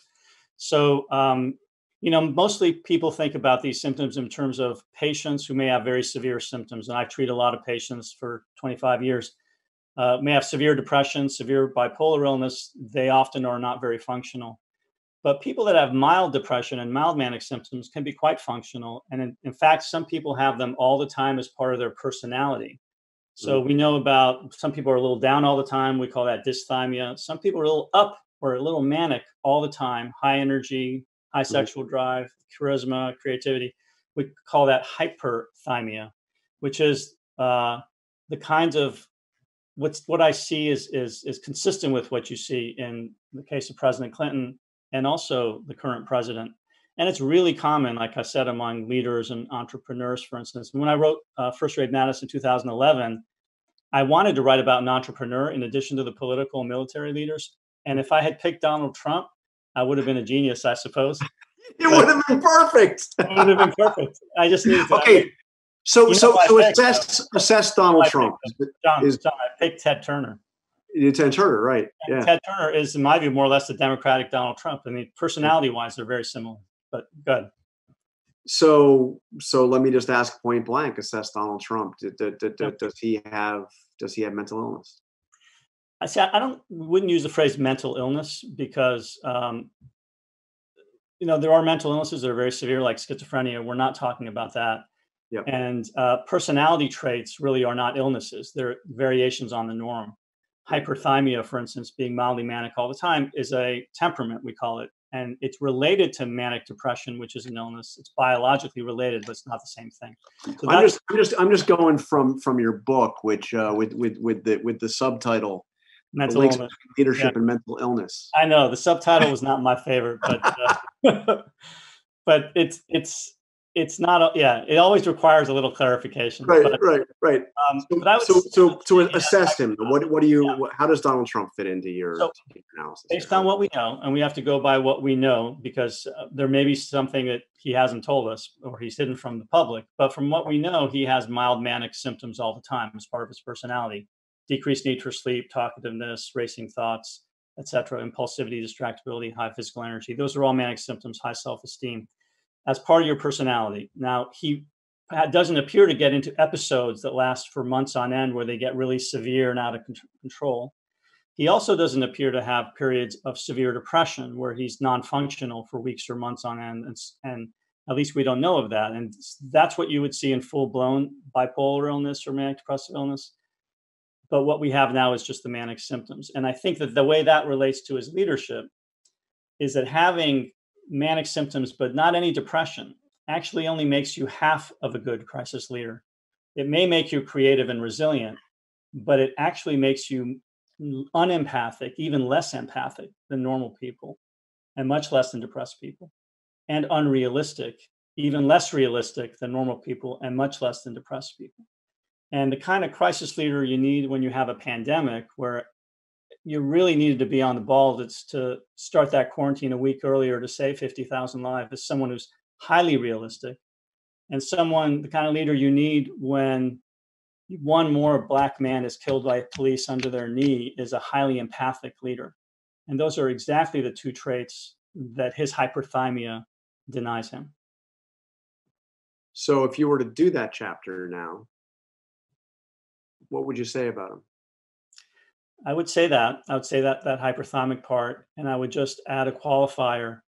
So, um, you know, mostly people think about these symptoms in terms of patients who may have very severe symptoms, and I've treated a lot of patients for 25 years uh, may have severe depression, severe bipolar illness, they often are not very functional. But people that have mild depression and mild manic symptoms can be quite functional. And in, in fact, some people have them all the time as part of their personality. So we know about some people are a little down all the time. We call that dysthymia. Some people are a little up or a little manic all the time, high energy, high sexual drive, charisma, creativity. We call that hyperthymia, which is uh, the kinds of what's what I see is is is consistent with what you see in the case of President Clinton and also the current president. And it's really common, like I said, among leaders and entrepreneurs, for instance. When I wrote uh, First Rate Madness in 2011, I wanted to write about an entrepreneur in addition to the political and military leaders. And if I had picked Donald Trump, I would have been a genius, I suppose. It would have been perfect. It would have been perfect. I just needed to. okay, so You know so so think, assess assess Donald Trump. Uh, John, is- John, I picked Ted Turner. Ted Turner, right? And Yeah. Ted Turner is, in my view, more or less the Democratic Donald Trump. I mean, personality wise, they're very similar, but good. So so let me just ask point blank: assess Donald Trump. Did, did, Yeah. Does he have does he have mental illness? I say I don't wouldn't use the phrase mental illness because um, you know there are mental illnesses that are very severe, like schizophrenia. We're not talking about that. Yep. And uh, personality traits really are not illnesses; they're variations on the norm. Hyperthymia, for instance, being mildly manic all the time, is a temperament. We call it, and it's related to manic depression, which is an illness. It's biologically related, but it's not the same thing. So I'm just I'm just I'm just going from from your book, which uh, with with with the with the subtitle mental illness. leadership and mental illness. I know the subtitle was not my favorite, but uh, but it's it's it's not. A, yeah, it always requires a little clarification. Right, But, right, right. um, So but I would so, so to yeah, assess him, what what do you Yeah. what, how does Donald Trump fit into your So, analysis? based on what we know, and we have to go by what we know because uh, there may be something that he hasn't told us or he's hidden from the public. But from what we know, he has mild manic symptoms all the time as part of his personality: decreased need for sleep, talkativeness, racing thoughts, etc., impulsivity, distractibility, high physical energy. Those are all manic symptoms, high self-esteem, as part of your personality. Now he doesn't appear to get into episodes that last for months on end where they get really severe and out of con- control. He also doesn't appear to have periods of severe depression where he's non-functional for weeks or months on end, and, and at least we don't know of that. And that's what you would see in full-blown bipolar illness or manic depressive illness. But what we have now is just the manic symptoms. And I think that the way that relates to his leadership is that having manic symptoms but not any depression actually only makes you half of a good crisis leader. It may make you creative and resilient, but it actually makes you unempathic, even less empathic than normal people, and much less than depressed people, and unrealistic, even less realistic than normal people, and much less than depressed people. And the kind of crisis leader you need when you have a pandemic, where you really needed to be on the ball that's to start that quarantine a week earlier to save 50,000 lives, is someone who's highly realistic and someone, the kind of leader you need when one more black man is killed by police under their knee is a highly empathic leader. And those are exactly the two traits that his hyperthymia denies him. So if you were to do that chapter now, what would you say about him? I would say that. I would say that that hyperthymic part, and I would just add a qualifier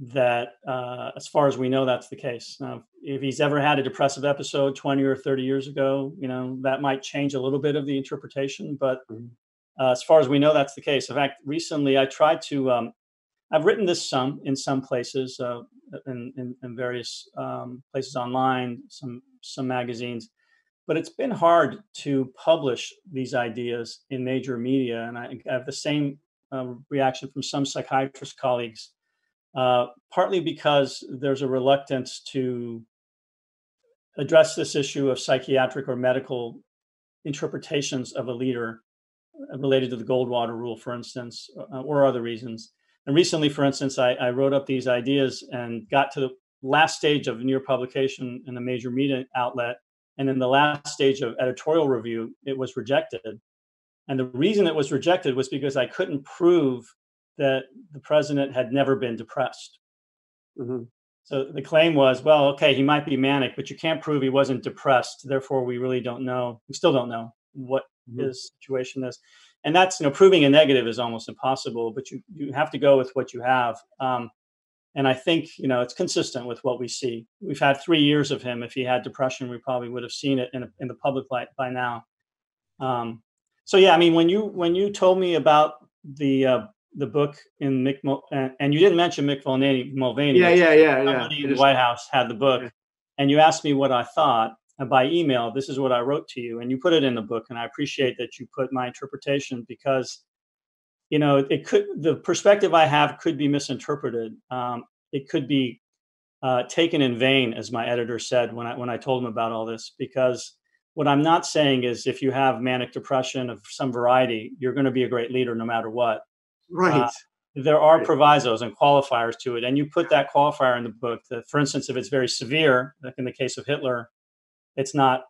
that, uh, as far as we know, that's the case. Now, if he's ever had a depressive episode 20 or 30 years ago, you know, that might change a little bit of the interpretation. But mm-hmm. uh, as far as we know, that's the case. In fact, recently I tried to, um, I've written this some in some places, uh, in, in, in, various um, places online, some some magazines, but it's been hard to publish these ideas in major media. And I, I have the same uh, reaction from some psychiatrist colleagues uh, partly because there's a reluctance to address this issue of psychiatric or medical interpretations of a leader uh, related to the Goldwater rule, for instance, uh, or other reasons. And recently, for instance, I, I, wrote up these ideas and got to the last stage of near publication in a major media outlet. And in the last stage of editorial review, it was rejected. And the reason it was rejected was because I couldn't prove that the president had never been depressed. Mm-hmm. So the claim was, well, okay, he might be manic, but you can't prove he wasn't depressed. Therefore, we really don't know. We still don't know what mm-hmm. his situation is, and that's you know proving a negative is almost impossible. But you you have to go with what you have. Um, and I think you know it's consistent with what we see. We've had three years of him. If he had depression, we probably would have seen it in, a, in the public light by now. Um, so yeah, I mean, when you when you told me about the uh, the book in Mick, and, and you didn't mention Mick Mulvaney. Mulvaney yeah, yeah, yeah, yeah. in the White House had the book, yeah. and you asked me what I thought by email. This is what I wrote to you, and you put it in the book, and I appreciate that you put my interpretation because, you know, it could the perspective I have could be misinterpreted. Um, it could be uh, taken in vain, as my editor said when I when I told him about all this, because what I'm not saying is if you have manic depression of some variety, you're going to be a great leader no matter what. Right. Uh, there are provisos and qualifiers to it, and you put that qualifier in the book. That, for instance, if it's very severe, like in the case of Hitler, it's not.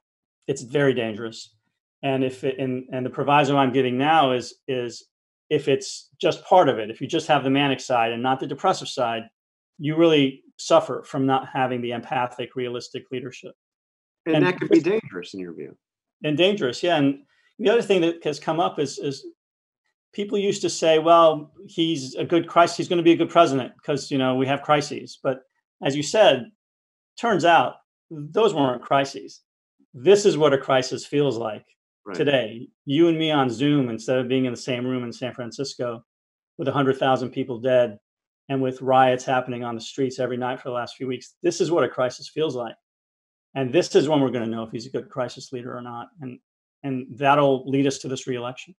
It's very dangerous. And if it, and and the proviso I'm giving now is is if it's just part of it, if you just have the manic side and not the depressive side, you really suffer from not having the empathic, realistic leadership. And, and that could be dangerous in your view. And dangerous, yeah. And the other thing that has come up is is people used to say, well, he's a good crisis, he's going to be a good president because, you know, we have crises. But as you said, turns out those weren't crises. This is what a crisis feels like right. today. You and me on Zoom instead of being in the same room in San Francisco with 100,000 people dead and with riots happening on the streets every night for the last few weeks. This is what a crisis feels like. And this is when we're going to know if he's a good crisis leader or not. And and that'll lead us to this reelection.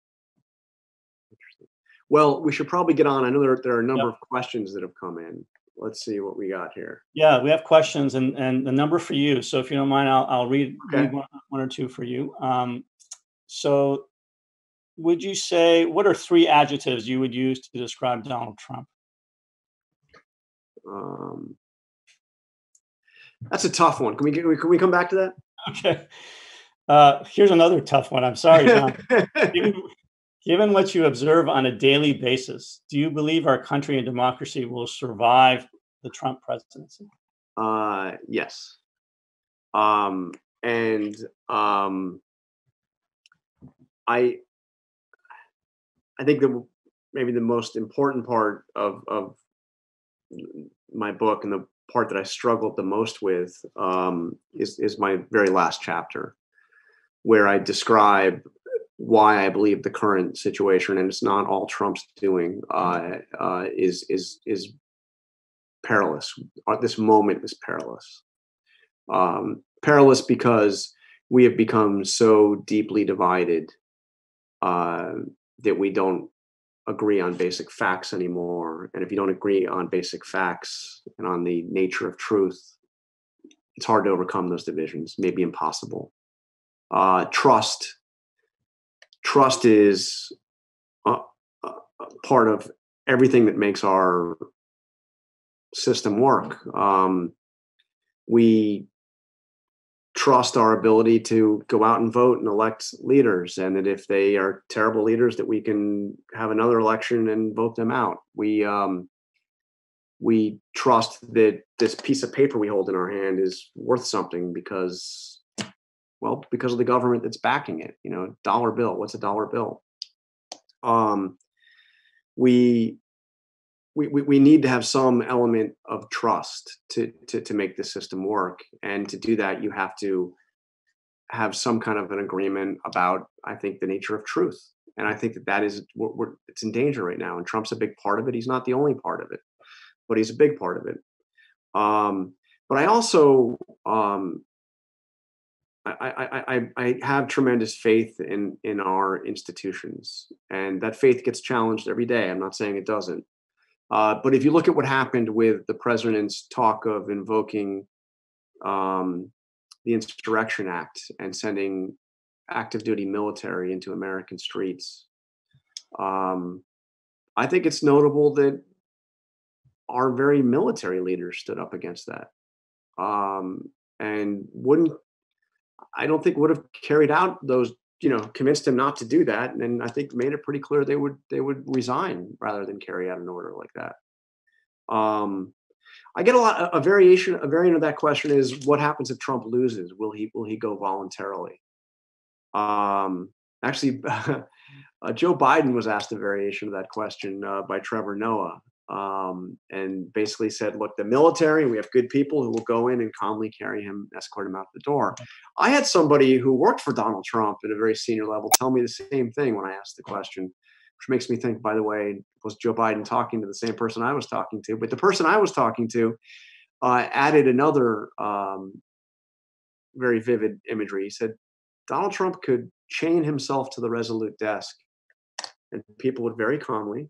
Well, we should probably get on. I know there, there are a number yep. of questions that have come in. Let's see what we got here. Yeah, we have questions and, and the number for you. So if you don't mind, I'll, I'll read, okay. read one, one, or two for you. Um, so would you say, what are three adjectives you would use to describe Donald Trump? Um, that's a tough one. Can we, can we come back to that? Okay. Uh, here's another tough one. I'm sorry, John. Given what you observe on a daily basis, do you believe our country and democracy will survive the Trump presidency? Uh, yes. Um, and um, I, I think that maybe the most important part of of my book and the part that I struggled the most with um, is is my very last chapter, where I describe why I believe the current situation, and it's not all Trump's doing, uh, uh, is is is perilous. Uh, this moment is perilous. Um, perilous because we have become so deeply divided uh, that we don't agree on basic facts anymore. And if you don't agree on basic facts and on the nature of truth, it's hard to overcome those divisions, maybe impossible. uh, trust. Trust is a, a part of everything that makes our system work. Um, we trust our ability to go out and vote and elect leaders and that if they are terrible leaders that we can have another election and vote them out. We um, we trust that this piece of paper we hold in our hand is worth something because well because of the government that's backing it you know dollar bill what's a dollar bill? Um we we, we, we need to have some element of trust to, to to make the system work. And to do that you have to have some kind of an agreement about i think the nature of truth. And i think that that is we're, we're, it's in danger right now. And trump's a big part of it. He's not the only part of it but he's a big part of it. Um, but i also um, I, I, I, I have tremendous faith in in our institutions. And that faith gets challenged every day. I'm not saying it doesn't uh, but if you look at what happened with the president's talk of invoking um, the Insurrection Act and sending active duty military into American streets, um, I think it's notable that our very military leaders stood up against that um, and wouldn't, I don't think would have carried out those you know convinced him not to do that and i think made it pretty clear they would they would resign rather than carry out an order like that. Um i get a lot a variation a variant of that question is what happens if trump loses? Will he will he go voluntarily? Um actually uh, joe biden was asked a variation of that question uh, by trevor noah um, and basically said, "Look, the military, we have good people who will go in and calmly carry him, escort him out the door." I had somebody who worked for Donald Trump at a very senior level tell me the same thing when I asked the question, which makes me think, by the way, was Joe Biden talking to the same person I was talking to? But the person I was talking to uh, added another um, very vivid imagery. He said, "Donald Trump could chain himself to the Resolute desk, and people would very calmly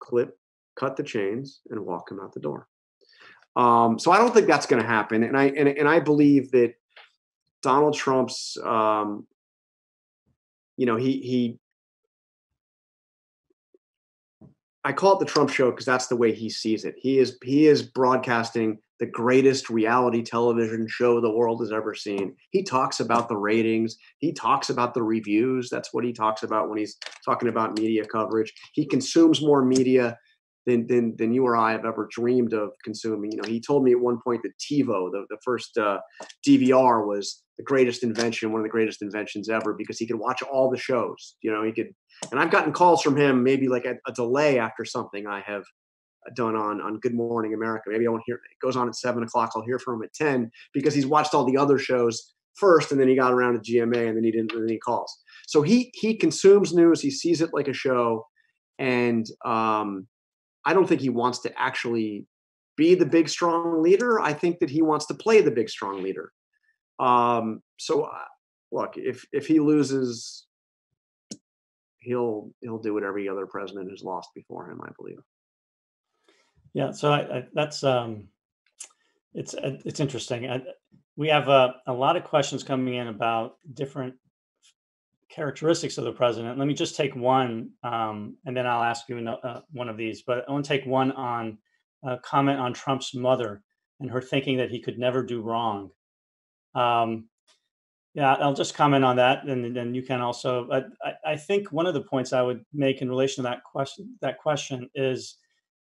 clip cut the chains, and walk him out the door. Um, so I don't think that's going to happen, and I and, and I believe that Donald Trump's, um, you know, he he. I call it the Trump show because that's the way he sees it. He is he is broadcasting the greatest reality television show the world has ever seen. He talks about the ratings. He talks about the reviews. That's what he talks about when he's talking about media coverage. He consumes more media than, than, than you or I have ever dreamed of consuming. You know, he told me at one point that TiVo, the, the first uh, DVR, was the greatest invention, one of the greatest inventions ever, because he could watch all the shows. You know, he could, and I've gotten calls from him maybe like a, a delay after something I have done on on Good Morning America. Maybe I won't hear it goes on at seven o'clock. I'll hear from him at ten because he's watched all the other shows first, and then he got around to GMA, and then he didn't. Then he calls. So he he consumes news. He sees it like a show, and um, I don't think he wants to actually be the big strong leader. I think that he wants to play the big strong leader. Um, so uh, look, if if he loses, he'll he'll do what every other president has lost before him. I believe. Yeah, so I, I, that's um, it's it's interesting. I, we have a, a lot of questions coming in about different characteristics of the president. Let me just take one, um, and then I'll ask you uh, one of these. But I want to take one on a uh, comment on Trump's mother and her thinking that he could never do wrong. Um, yeah, I'll just comment on that, and then you can also. I, I think one of the points I would make in relation to that question, that question is,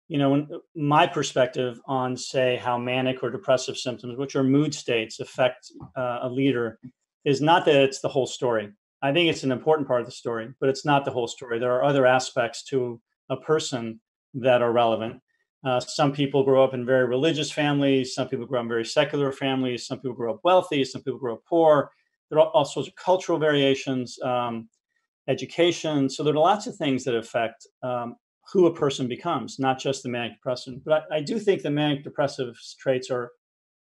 you know, my perspective on, say, how manic or depressive symptoms, which are mood states, affect uh, a leader, is not that it's the whole story. I think it's an important part of the story, but it's not the whole story. There are other aspects to a person that are relevant. Uh, some people grow up in very religious families. Some people grow up in very secular families. Some people grow up wealthy. Some people grow up poor. There are all sorts of cultural variations, um, education. So there are lots of things that affect um, who a person becomes, not just the manic depressive. But I, I do think the manic depressive traits are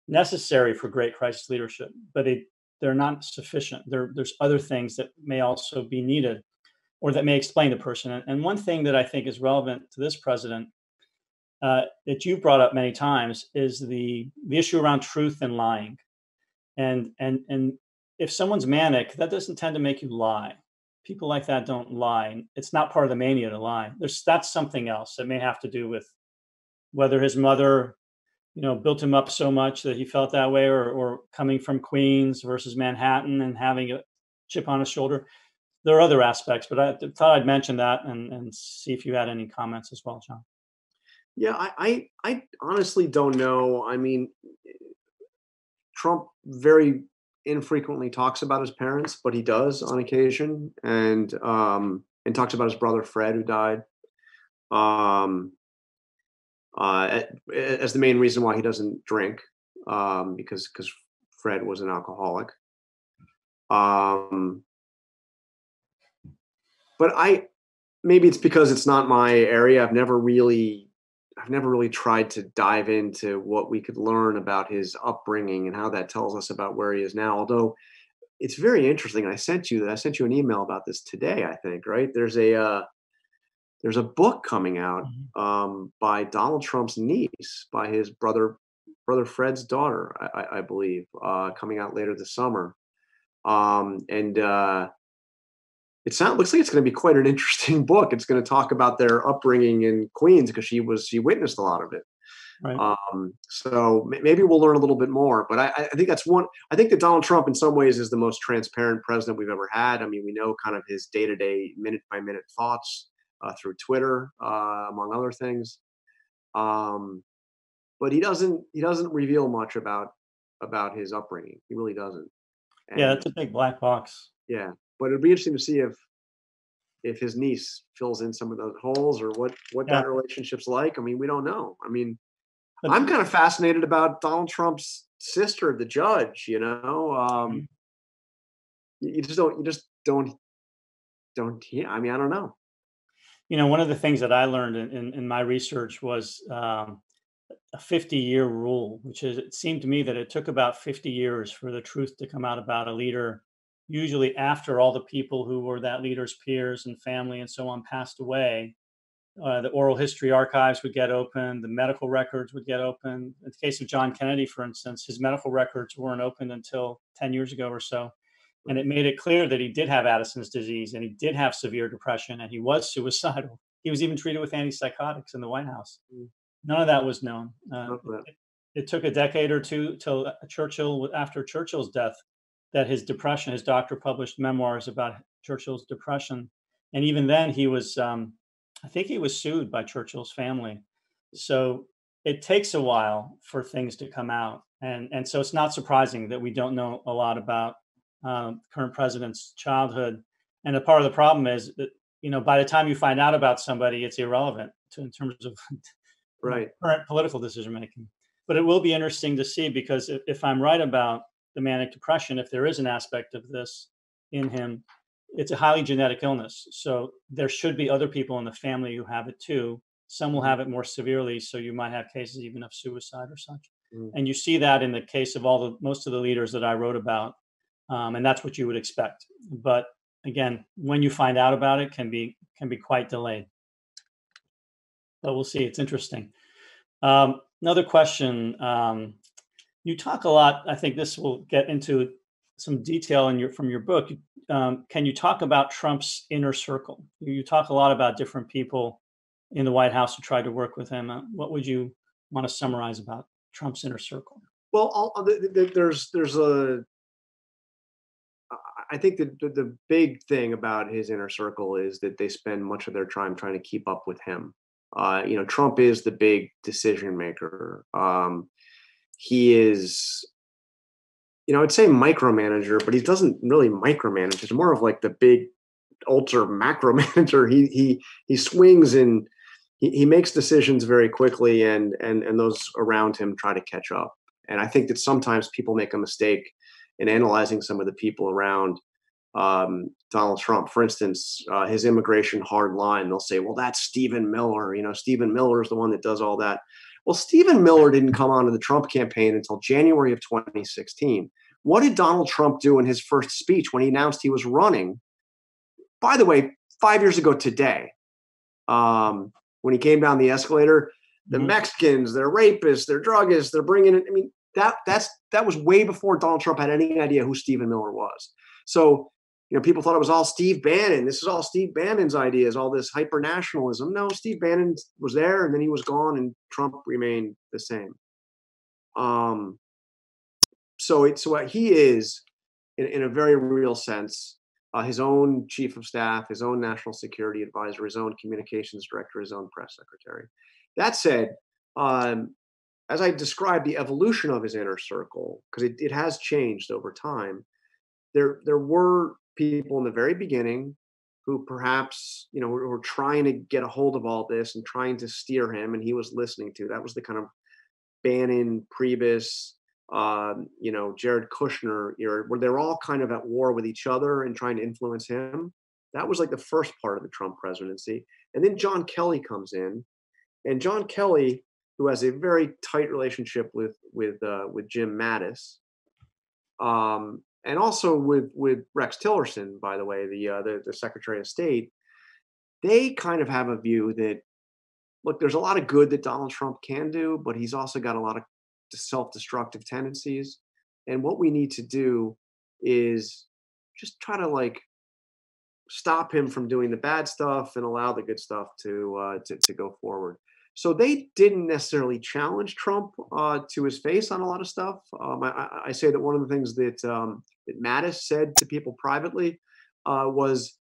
necessary for great crisis leadership, but they they're not sufficient. There, there's other things that may also be needed or that may explain the person. And one thing that I think is relevant to this president uh, that you've brought up many times is the, the issue around truth and lying. And, and, and if someone's manic, that doesn't tend to make you lie. People like that don't lie. It's not part of the mania to lie. There's that's something else. that may have to do with whether his mother, you know, built him up so much that he felt that way, or or coming from Queens versus Manhattan and having a chip on his shoulder. There are other aspects, but I thought I'd mention that and, and see if you had any comments as well, John. Yeah, I, I, I honestly don't know. I mean, Trump very infrequently talks about his parents, but he does on occasion, and um, and talks about his brother Fred who died. Um, uh, as the main reason why he doesn't drink, um, because because Fred was an alcoholic. Um, but I maybe it's because it's not my area. I've never really I've never really tried to dive into what we could learn about his upbringing and how that tells us about where he is now. Although it's very interesting. I sent you that I sent you an email about this today. I think right there's a uh, there's a book coming out mm-hmm. um, by Donald Trump's niece, by his brother brother Fred's daughter, I, I believe, uh, coming out later this summer. Um, and uh, it sounds looks like it's going to be quite an interesting book. It's going to talk about their upbringing in Queens because she was she witnessed a lot of it. Right. Um, so maybe we'll learn a little bit more. But I, I, think that's one. I think that Donald Trump, in some ways, is the most transparent president we've ever had. I mean, we know kind of his day to day, minute by minute thoughts uh, through Twitter, uh, among other things. Um, but he doesn't he doesn't reveal much about about his upbringing. He really doesn't. And, yeah, that's a big black box. Yeah, but it'd be interesting to see if if his niece fills in some of those holes or what what yeah. that relationship's like. I mean, we don't know. I mean, but, I'm kind of fascinated about Donald Trump's sister, the judge. You know, um, mm-hmm. you just don't you just don't don't. I mean, I don't know. You know, one of the things that I learned in, in, in my research was um, a 50 year rule, which is it seemed to me that it took about 50 years for the truth to come out about a leader usually after all the people who were that leader's peers and family and so on passed away, uh, the oral history archives would get open, the medical records would get open. In the case of John Kennedy, for instance, his medical records weren't opened until 10 years ago or so. And it made it clear that he did have Addison's disease and he did have severe depression and he was suicidal. He was even treated with antipsychotics in the White House. Mm. None of that was known. Uh, it, it took a decade or two till Churchill, after Churchill's death, that his depression, his doctor published memoirs about Churchill's depression. And even then, he was, um, I think he was sued by Churchill's family. So it takes a while for things to come out. And, and so it's not surprising that we don't know a lot about um, current president's childhood. And a part of the problem is that, you know, by the time you find out about somebody, it's irrelevant to, in terms of right. current political decision making. But it will be interesting to see because if, if I'm right about the manic depression, if there is an aspect of this in him, it's a highly genetic illness. So there should be other people in the family who have it too. Some will mm-hmm. have it more severely, so you might have cases even of suicide or such. Mm. And you see that in the case of all the most of the leaders that I wrote about, um, and that's what you would expect. But again, when you find out about it, can be can be quite delayed. But we'll see. It's interesting. Um, another question um, you talk a lot. I think this will get into some detail in your from your book. Um, can you talk about Trump's inner circle? You talk a lot about different people in the White House who tried to work with him. Uh, what would you want to summarize about Trump's inner circle? Well, all, there's there's a I think the, the, the big thing about his inner circle is that they spend much of their time trying to keep up with him. Uh, you know, Trump is the big decision maker. Um, he is you know, I'd say micromanager, but he doesn't really micromanage. It's more of like the big ultra macro manager. He he he swings and he, he makes decisions very quickly and and and those around him try to catch up. And I think that sometimes people make a mistake in analyzing some of the people around um, Donald Trump. For instance, uh, his immigration hard line, they'll say, well, that's Stephen Miller. You know, Stephen Miller is the one that does all that. Well, Stephen Miller didn't come onto the Trump campaign until January of 2016. What did Donald Trump do in his first speech when he announced he was running? By the way, five years ago today, um, when he came down the escalator, the mm-hmm. Mexicans, they're rapists, they're druggists, they're bringing it. I mean, that that's that was way before Donald Trump had any idea who Stephen Miller was. So, you know, people thought it was all Steve Bannon. This is all Steve Bannon's ideas, all this hyper nationalism. No, Steve Bannon was there and then he was gone and Trump remained the same. Um so it's what he is in, in a very real sense uh, his own chief of staff, his own national security advisor, his own communications director, his own press secretary. That said, um, as I described the evolution of his inner circle, because it, it has changed over time, there there were people in the very beginning who perhaps you know were, were, trying to get a hold of all this and trying to steer him, and he was listening to. That was the kind of Bannon, Priebus, um, you know, Jared Kushner era, where they're all kind of at war with each other and trying to influence him. That was like the first part of the Trump presidency, and then John Kelly comes in, and John Kelly who has a very tight relationship with with uh, with Jim Mattis, um, and also with with Rex Tillerson, by the way, the, uh, the the Secretary of State. They kind of have a view that look, there's a lot of good that Donald Trump can do, but he's also got a lot of self-destructive tendencies, and what we need to do is just try to like stop him from doing the bad stuff and allow the good stuff to uh, to, to go forward. So they didn't necessarily challenge Trump uh, to his face on a lot of stuff. Um, I, I, say that one of the things that um, that Mattis said to people privately uh, was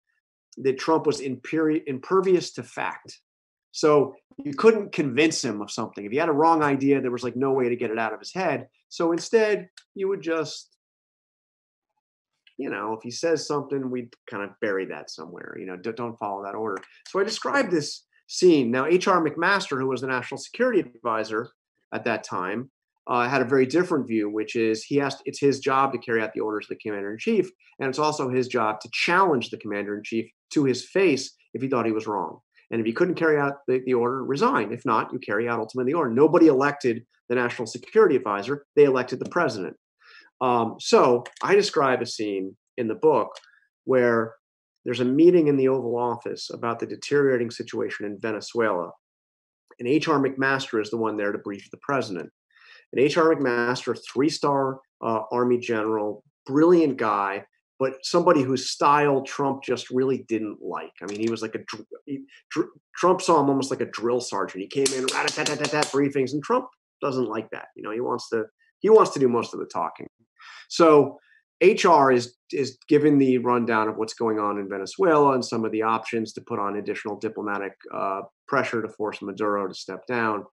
that Trump was imperi- impervious to fact. So you couldn't convince him of something. If he had a wrong idea, there was like no way to get it out of his head. So instead, you would just, you know, if he says something, we'd kind of bury that somewhere. You know, don't follow that order. So I described this scene. Now, H.R. McMaster, who was the national security advisor at that time, uh, had a very different view, which is he has it's his job to carry out the orders of the commander in chief, and it's also his job to challenge the commander in chief to his face if he thought he was wrong. And if he couldn't carry out the, the order, resign. If not, you carry out ultimately the order. Nobody elected the national security advisor; they elected the president. Um, so I describe a scene in the book where there's a meeting in the Oval Office about the deteriorating situation in Venezuela. And H.R. McMaster is the one there to brief the president. And H.R. McMaster, three star uh, Army general, brilliant guy, but somebody whose style Trump just really didn't like. I mean, he was like a he, Trump saw him almost like a drill sergeant. He came in, briefings, and Trump doesn't like that. You know, he wants to he wants to do most of the talking. So HR is is given the rundown of what's going on in Venezuela and some of the options to put on additional diplomatic uh, pressure to force Maduro to step down.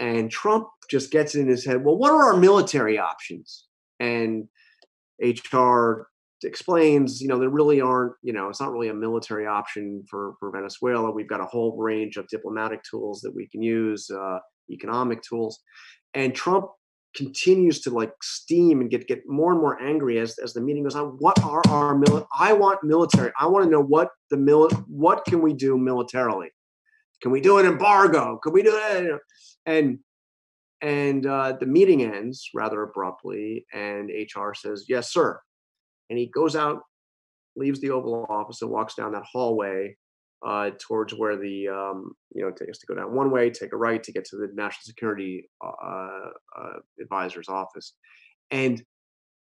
And Trump just gets in his head, well, what are our military options? And HR explains, you know, there really aren't, you know, it's not really a military option for, for Venezuela. We've got a whole range of diplomatic tools that we can use, uh, economic tools. And Trump continues to like steam and get get more and more angry as as the meeting goes on. What are our mili- I want military. I want to know what the mil what can we do militarily? Can we do an embargo? Can we do it? And and uh, the meeting ends rather abruptly, and HR says, "Yes, sir." And he goes out, leaves the Oval Office, and walks down that hallway uh, towards where the um, you know has to go down one way, take a right to get to the national security uh, uh, advisor's office, and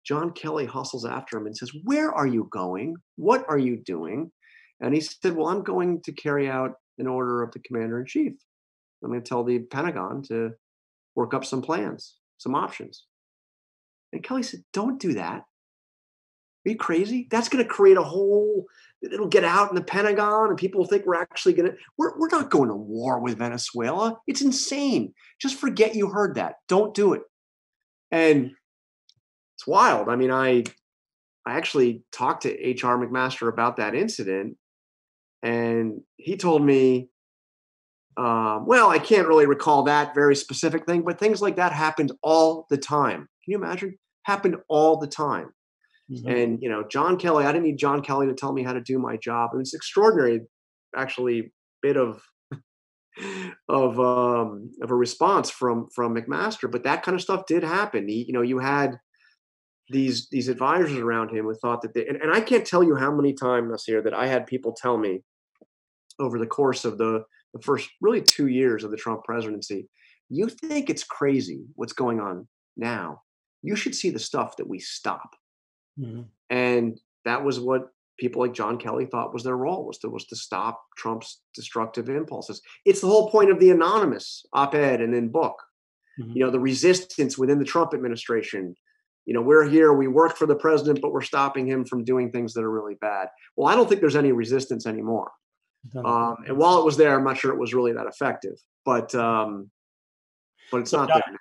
John Kelly hustles after him and says, "Where are you going? What are you doing?" And he said, "Well, I'm going to carry out an order of the commander in chief. I'm going to tell the Pentagon to work up some plans, some options." And Kelly said, "Don't do that. Are you crazy? That's going to create a whole it'll get out in the Pentagon and people think we're actually going to, we're, we're not going to war with Venezuela. It's insane. Just forget you heard that. Don't do it. And it's wild. I mean, I, I actually talked to H.R. McMaster about that incident and he told me, um, well, I can't really recall that very specific thing, but things like that happened all the time. Can you imagine? Happened all the time. Mm-hmm. And you know, John Kelly, I didn't need John Kelly to tell me how to do my job. And it's extraordinary, actually, bit of of um, of a response from from McMaster. But that kind of stuff did happen. He, you know, you had these these advisors around him who thought that they and, and I can't tell you how many times Nassir that I had people tell me over the course of the the first really two years of the Trump presidency, you think it's crazy what's going on now. you should see the stuff that we stop. Mm-hmm. And that was what people like John Kelly thought was their role was to was to stop Trump's destructive impulses. It's the whole point of the anonymous op-ed and then book. Mhm. You know, the resistance within the Trump administration. You know, we're here, we work for the president, but we're stopping him from doing things that are really bad. Well, I don't think there's any resistance anymore. Um, and while it was there, I'm not sure it was really that effective. But um, but it's So not John- there.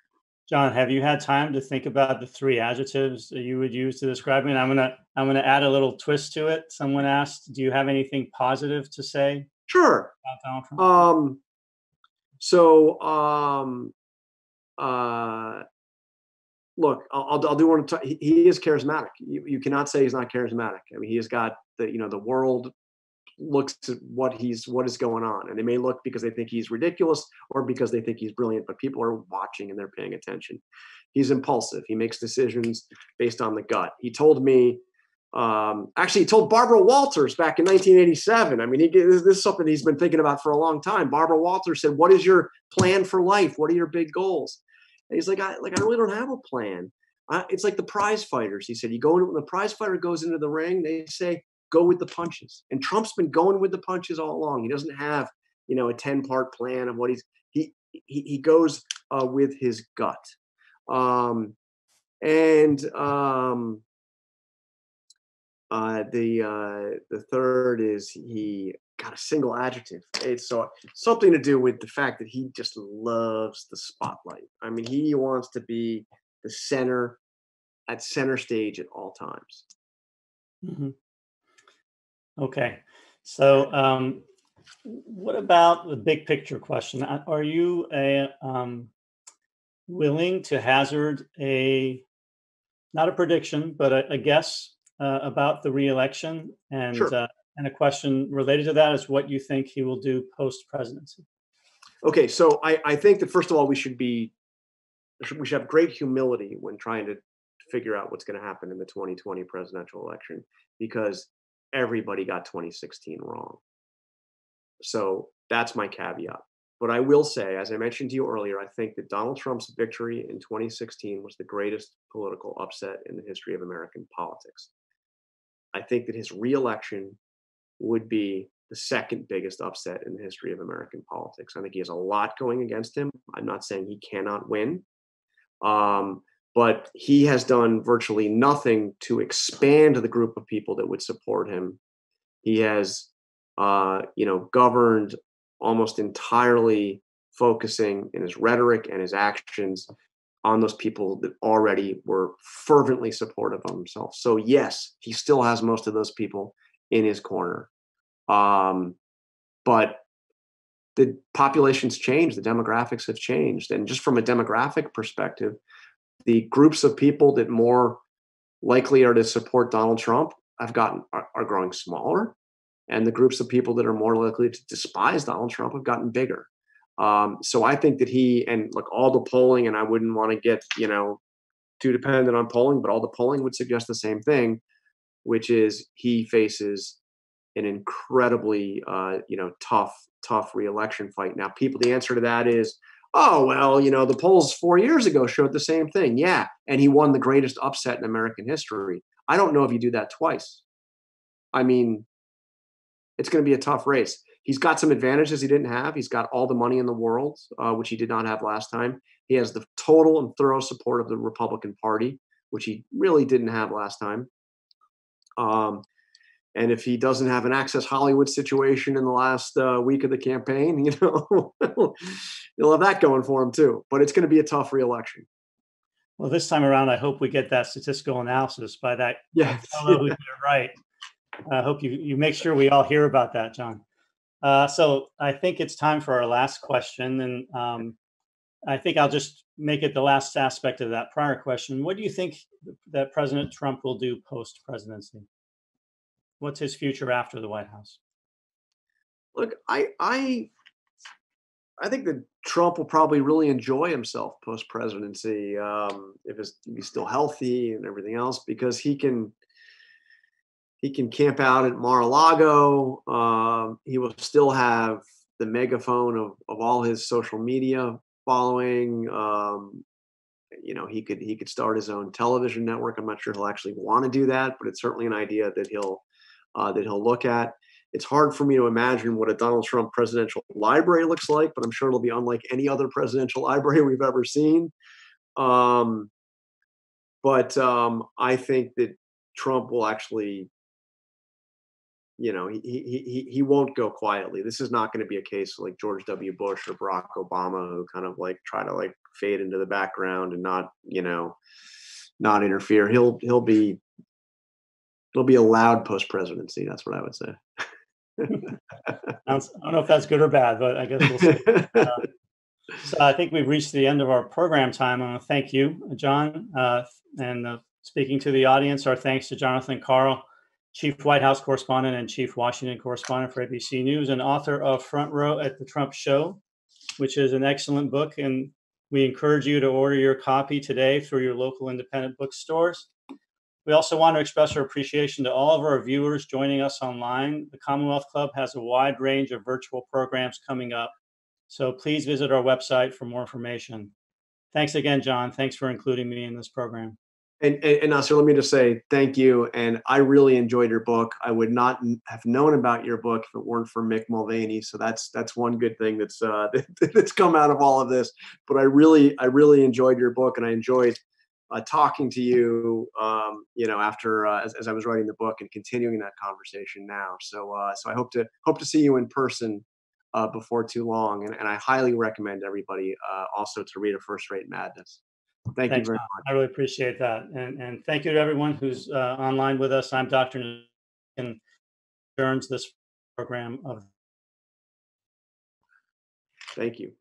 John, have you had time to think about the three adjectives that you would use to describe me? And I'm gonna I'm gonna add a little twist to it. Someone asked, "Do you have anything positive to say Sure. about Donald Trump?" Um, so, um, uh, look, I'll, I'll, do one. to- He, he is charismatic. You, you cannot say he's not charismatic. I mean, he has got the, you know, the world looks at what he's, what is going on. And they may look because they think he's ridiculous or because they think he's brilliant, but people are watching and they're paying attention. He's impulsive. He makes decisions based on the gut. He told me, um, actually, he told Barbara Walters back in 1987. I mean, he, this, is something he's been thinking about for a long time. Barbara Walters said, "What is your plan for life? What are your big goals?" And he's like, "I like, I really don't have a plan. I, it's like the prize fighters." He said, "You go into when the prize fighter goes into the ring, they say go with the punches." And Trump's been going with the punches all along. He doesn't have, you know, a 10 part plan of what he's he he, he goes uh, with his gut. Um, and um, uh, the uh, the third is he got a single adjective. It's so something to do with the fact that he just loves the spotlight. I mean, he wants to be the center at center stage at all times. Mhm. Okay. So, um, what about the big picture question? Are you a, um, willing to hazard a, not a prediction, but a, a guess uh, about the reelection? And, Sure. uh, and a question related to that is what you think he will do post presidency. Okay, so I, I think that first of all we should be we should have great humility when trying to figure out what's going to happen in the 2020 presidential election because everybody got 2016 wrong. So that's my caveat. But I will say, as I mentioned to you earlier, I think that Donald Trump's victory in 2016 was the greatest political upset in the history of American politics. I think that his reelection would be the second biggest upset in the history of American politics. I think he has a lot going against him. I'm not saying he cannot win, um, but he has done virtually nothing to expand the group of people that would support him. He has, uh, you know, governed almost entirely focusing in his rhetoric and his actions on those people that already were fervently supportive of himself. So yes, he still has most of those people in his corner. Um, but the population's changed, the demographics have changed. And just from a demographic perspective, the groups of people that more likely are to support Donald Trump have gotten are, are growing smaller. And the groups of people that are more likely to despise Donald Trump have gotten bigger. Um, so I think that he and look all the polling, and I wouldn't want to get you know too dependent on polling, but all the polling would suggest the same thing, which is he faces an incredibly uh, you know tough tough reelection fight. Now, people, the answer to that is, oh well, you know the polls four years ago showed the same thing. Yeah, and he won the greatest upset in American history. I don't know if you do that twice. I mean, it's going to be a tough race. He's got some advantages he didn't have. He's got all the money in the world, uh, which he did not have last time. He has the total and thorough support of the Republican Party, which he really didn't have last time. Um, and if he doesn't have an Access Hollywood situation in the last uh, week of the campaign, you know, he'll have that going for him too. But it's going to be a tough reelection. Well, this time around, I hope we get that statistical analysis by that Yeah. fellow who did it right. I hope you, you make sure we all hear about that, John. Uh, so I think it's time for our last question. And um, I think I'll just make it the last aspect of that prior question. What do you think that President Trump will do post presidency? What's his future after the White House? Look, I I I think that Trump will probably really enjoy himself post presidency um, if, if he's still healthy and everything else, because he can he can camp out at Mar-a-Lago. Um, he will still have the megaphone of, of all his social media following. Um, you know, he could he could start his own television network. I'm not sure he'll actually want to do that, but it's certainly an idea that he'll uh, that he'll look at. It's hard for me to imagine what a Donald Trump presidential library looks like, but I'm sure it'll be unlike any other presidential library we've ever seen. Um, but um, I think that Trump will actually, you know, he, he he he won't go quietly. This is not going to be a case like George W. Bush or Barack Obama, who kind of like try to like fade into the background and not, you know, not interfere. He'll he'll be it'll be a loud post presidency. That's what I would say. I don't know if that's good or bad, but I guess we'll see. Uh, so I think we've reached the end of our program time. I want to thank you, John, uh, and uh, speaking to the audience. Our thanks to Jonathan Karl, Chief White House Correspondent and Chief Washington Correspondent for ABC News, and author of Front Row at the Trump Show, which is an excellent book. And we encourage you to order your copy today through your local independent bookstores. We also want to express our appreciation to all of our viewers joining us online. The Commonwealth Club has a wide range of virtual programs coming up, so please visit our website for more information. Thanks again, John. Thanks for including me in this program. And, and, and Nassir, let me just say thank you. And I really enjoyed your book. I would not have known about your book if it weren't for Mick Mulvaney. So that's that's one good thing that's uh, that's come out of all of this. But I really I really enjoyed your book, and I enjoyed uh, talking to you, um, you know, after uh, as, as, I was writing the book and continuing that conversation now. So, uh, so I hope to hope to see you in person uh, before too long, and, and, I highly recommend everybody uh, also to read A First Rate Madness. Thank Thanks, you very much. I really appreciate that, and and thank you to everyone who's uh, online with us. I'm Dr. and turns this program of. Thank you.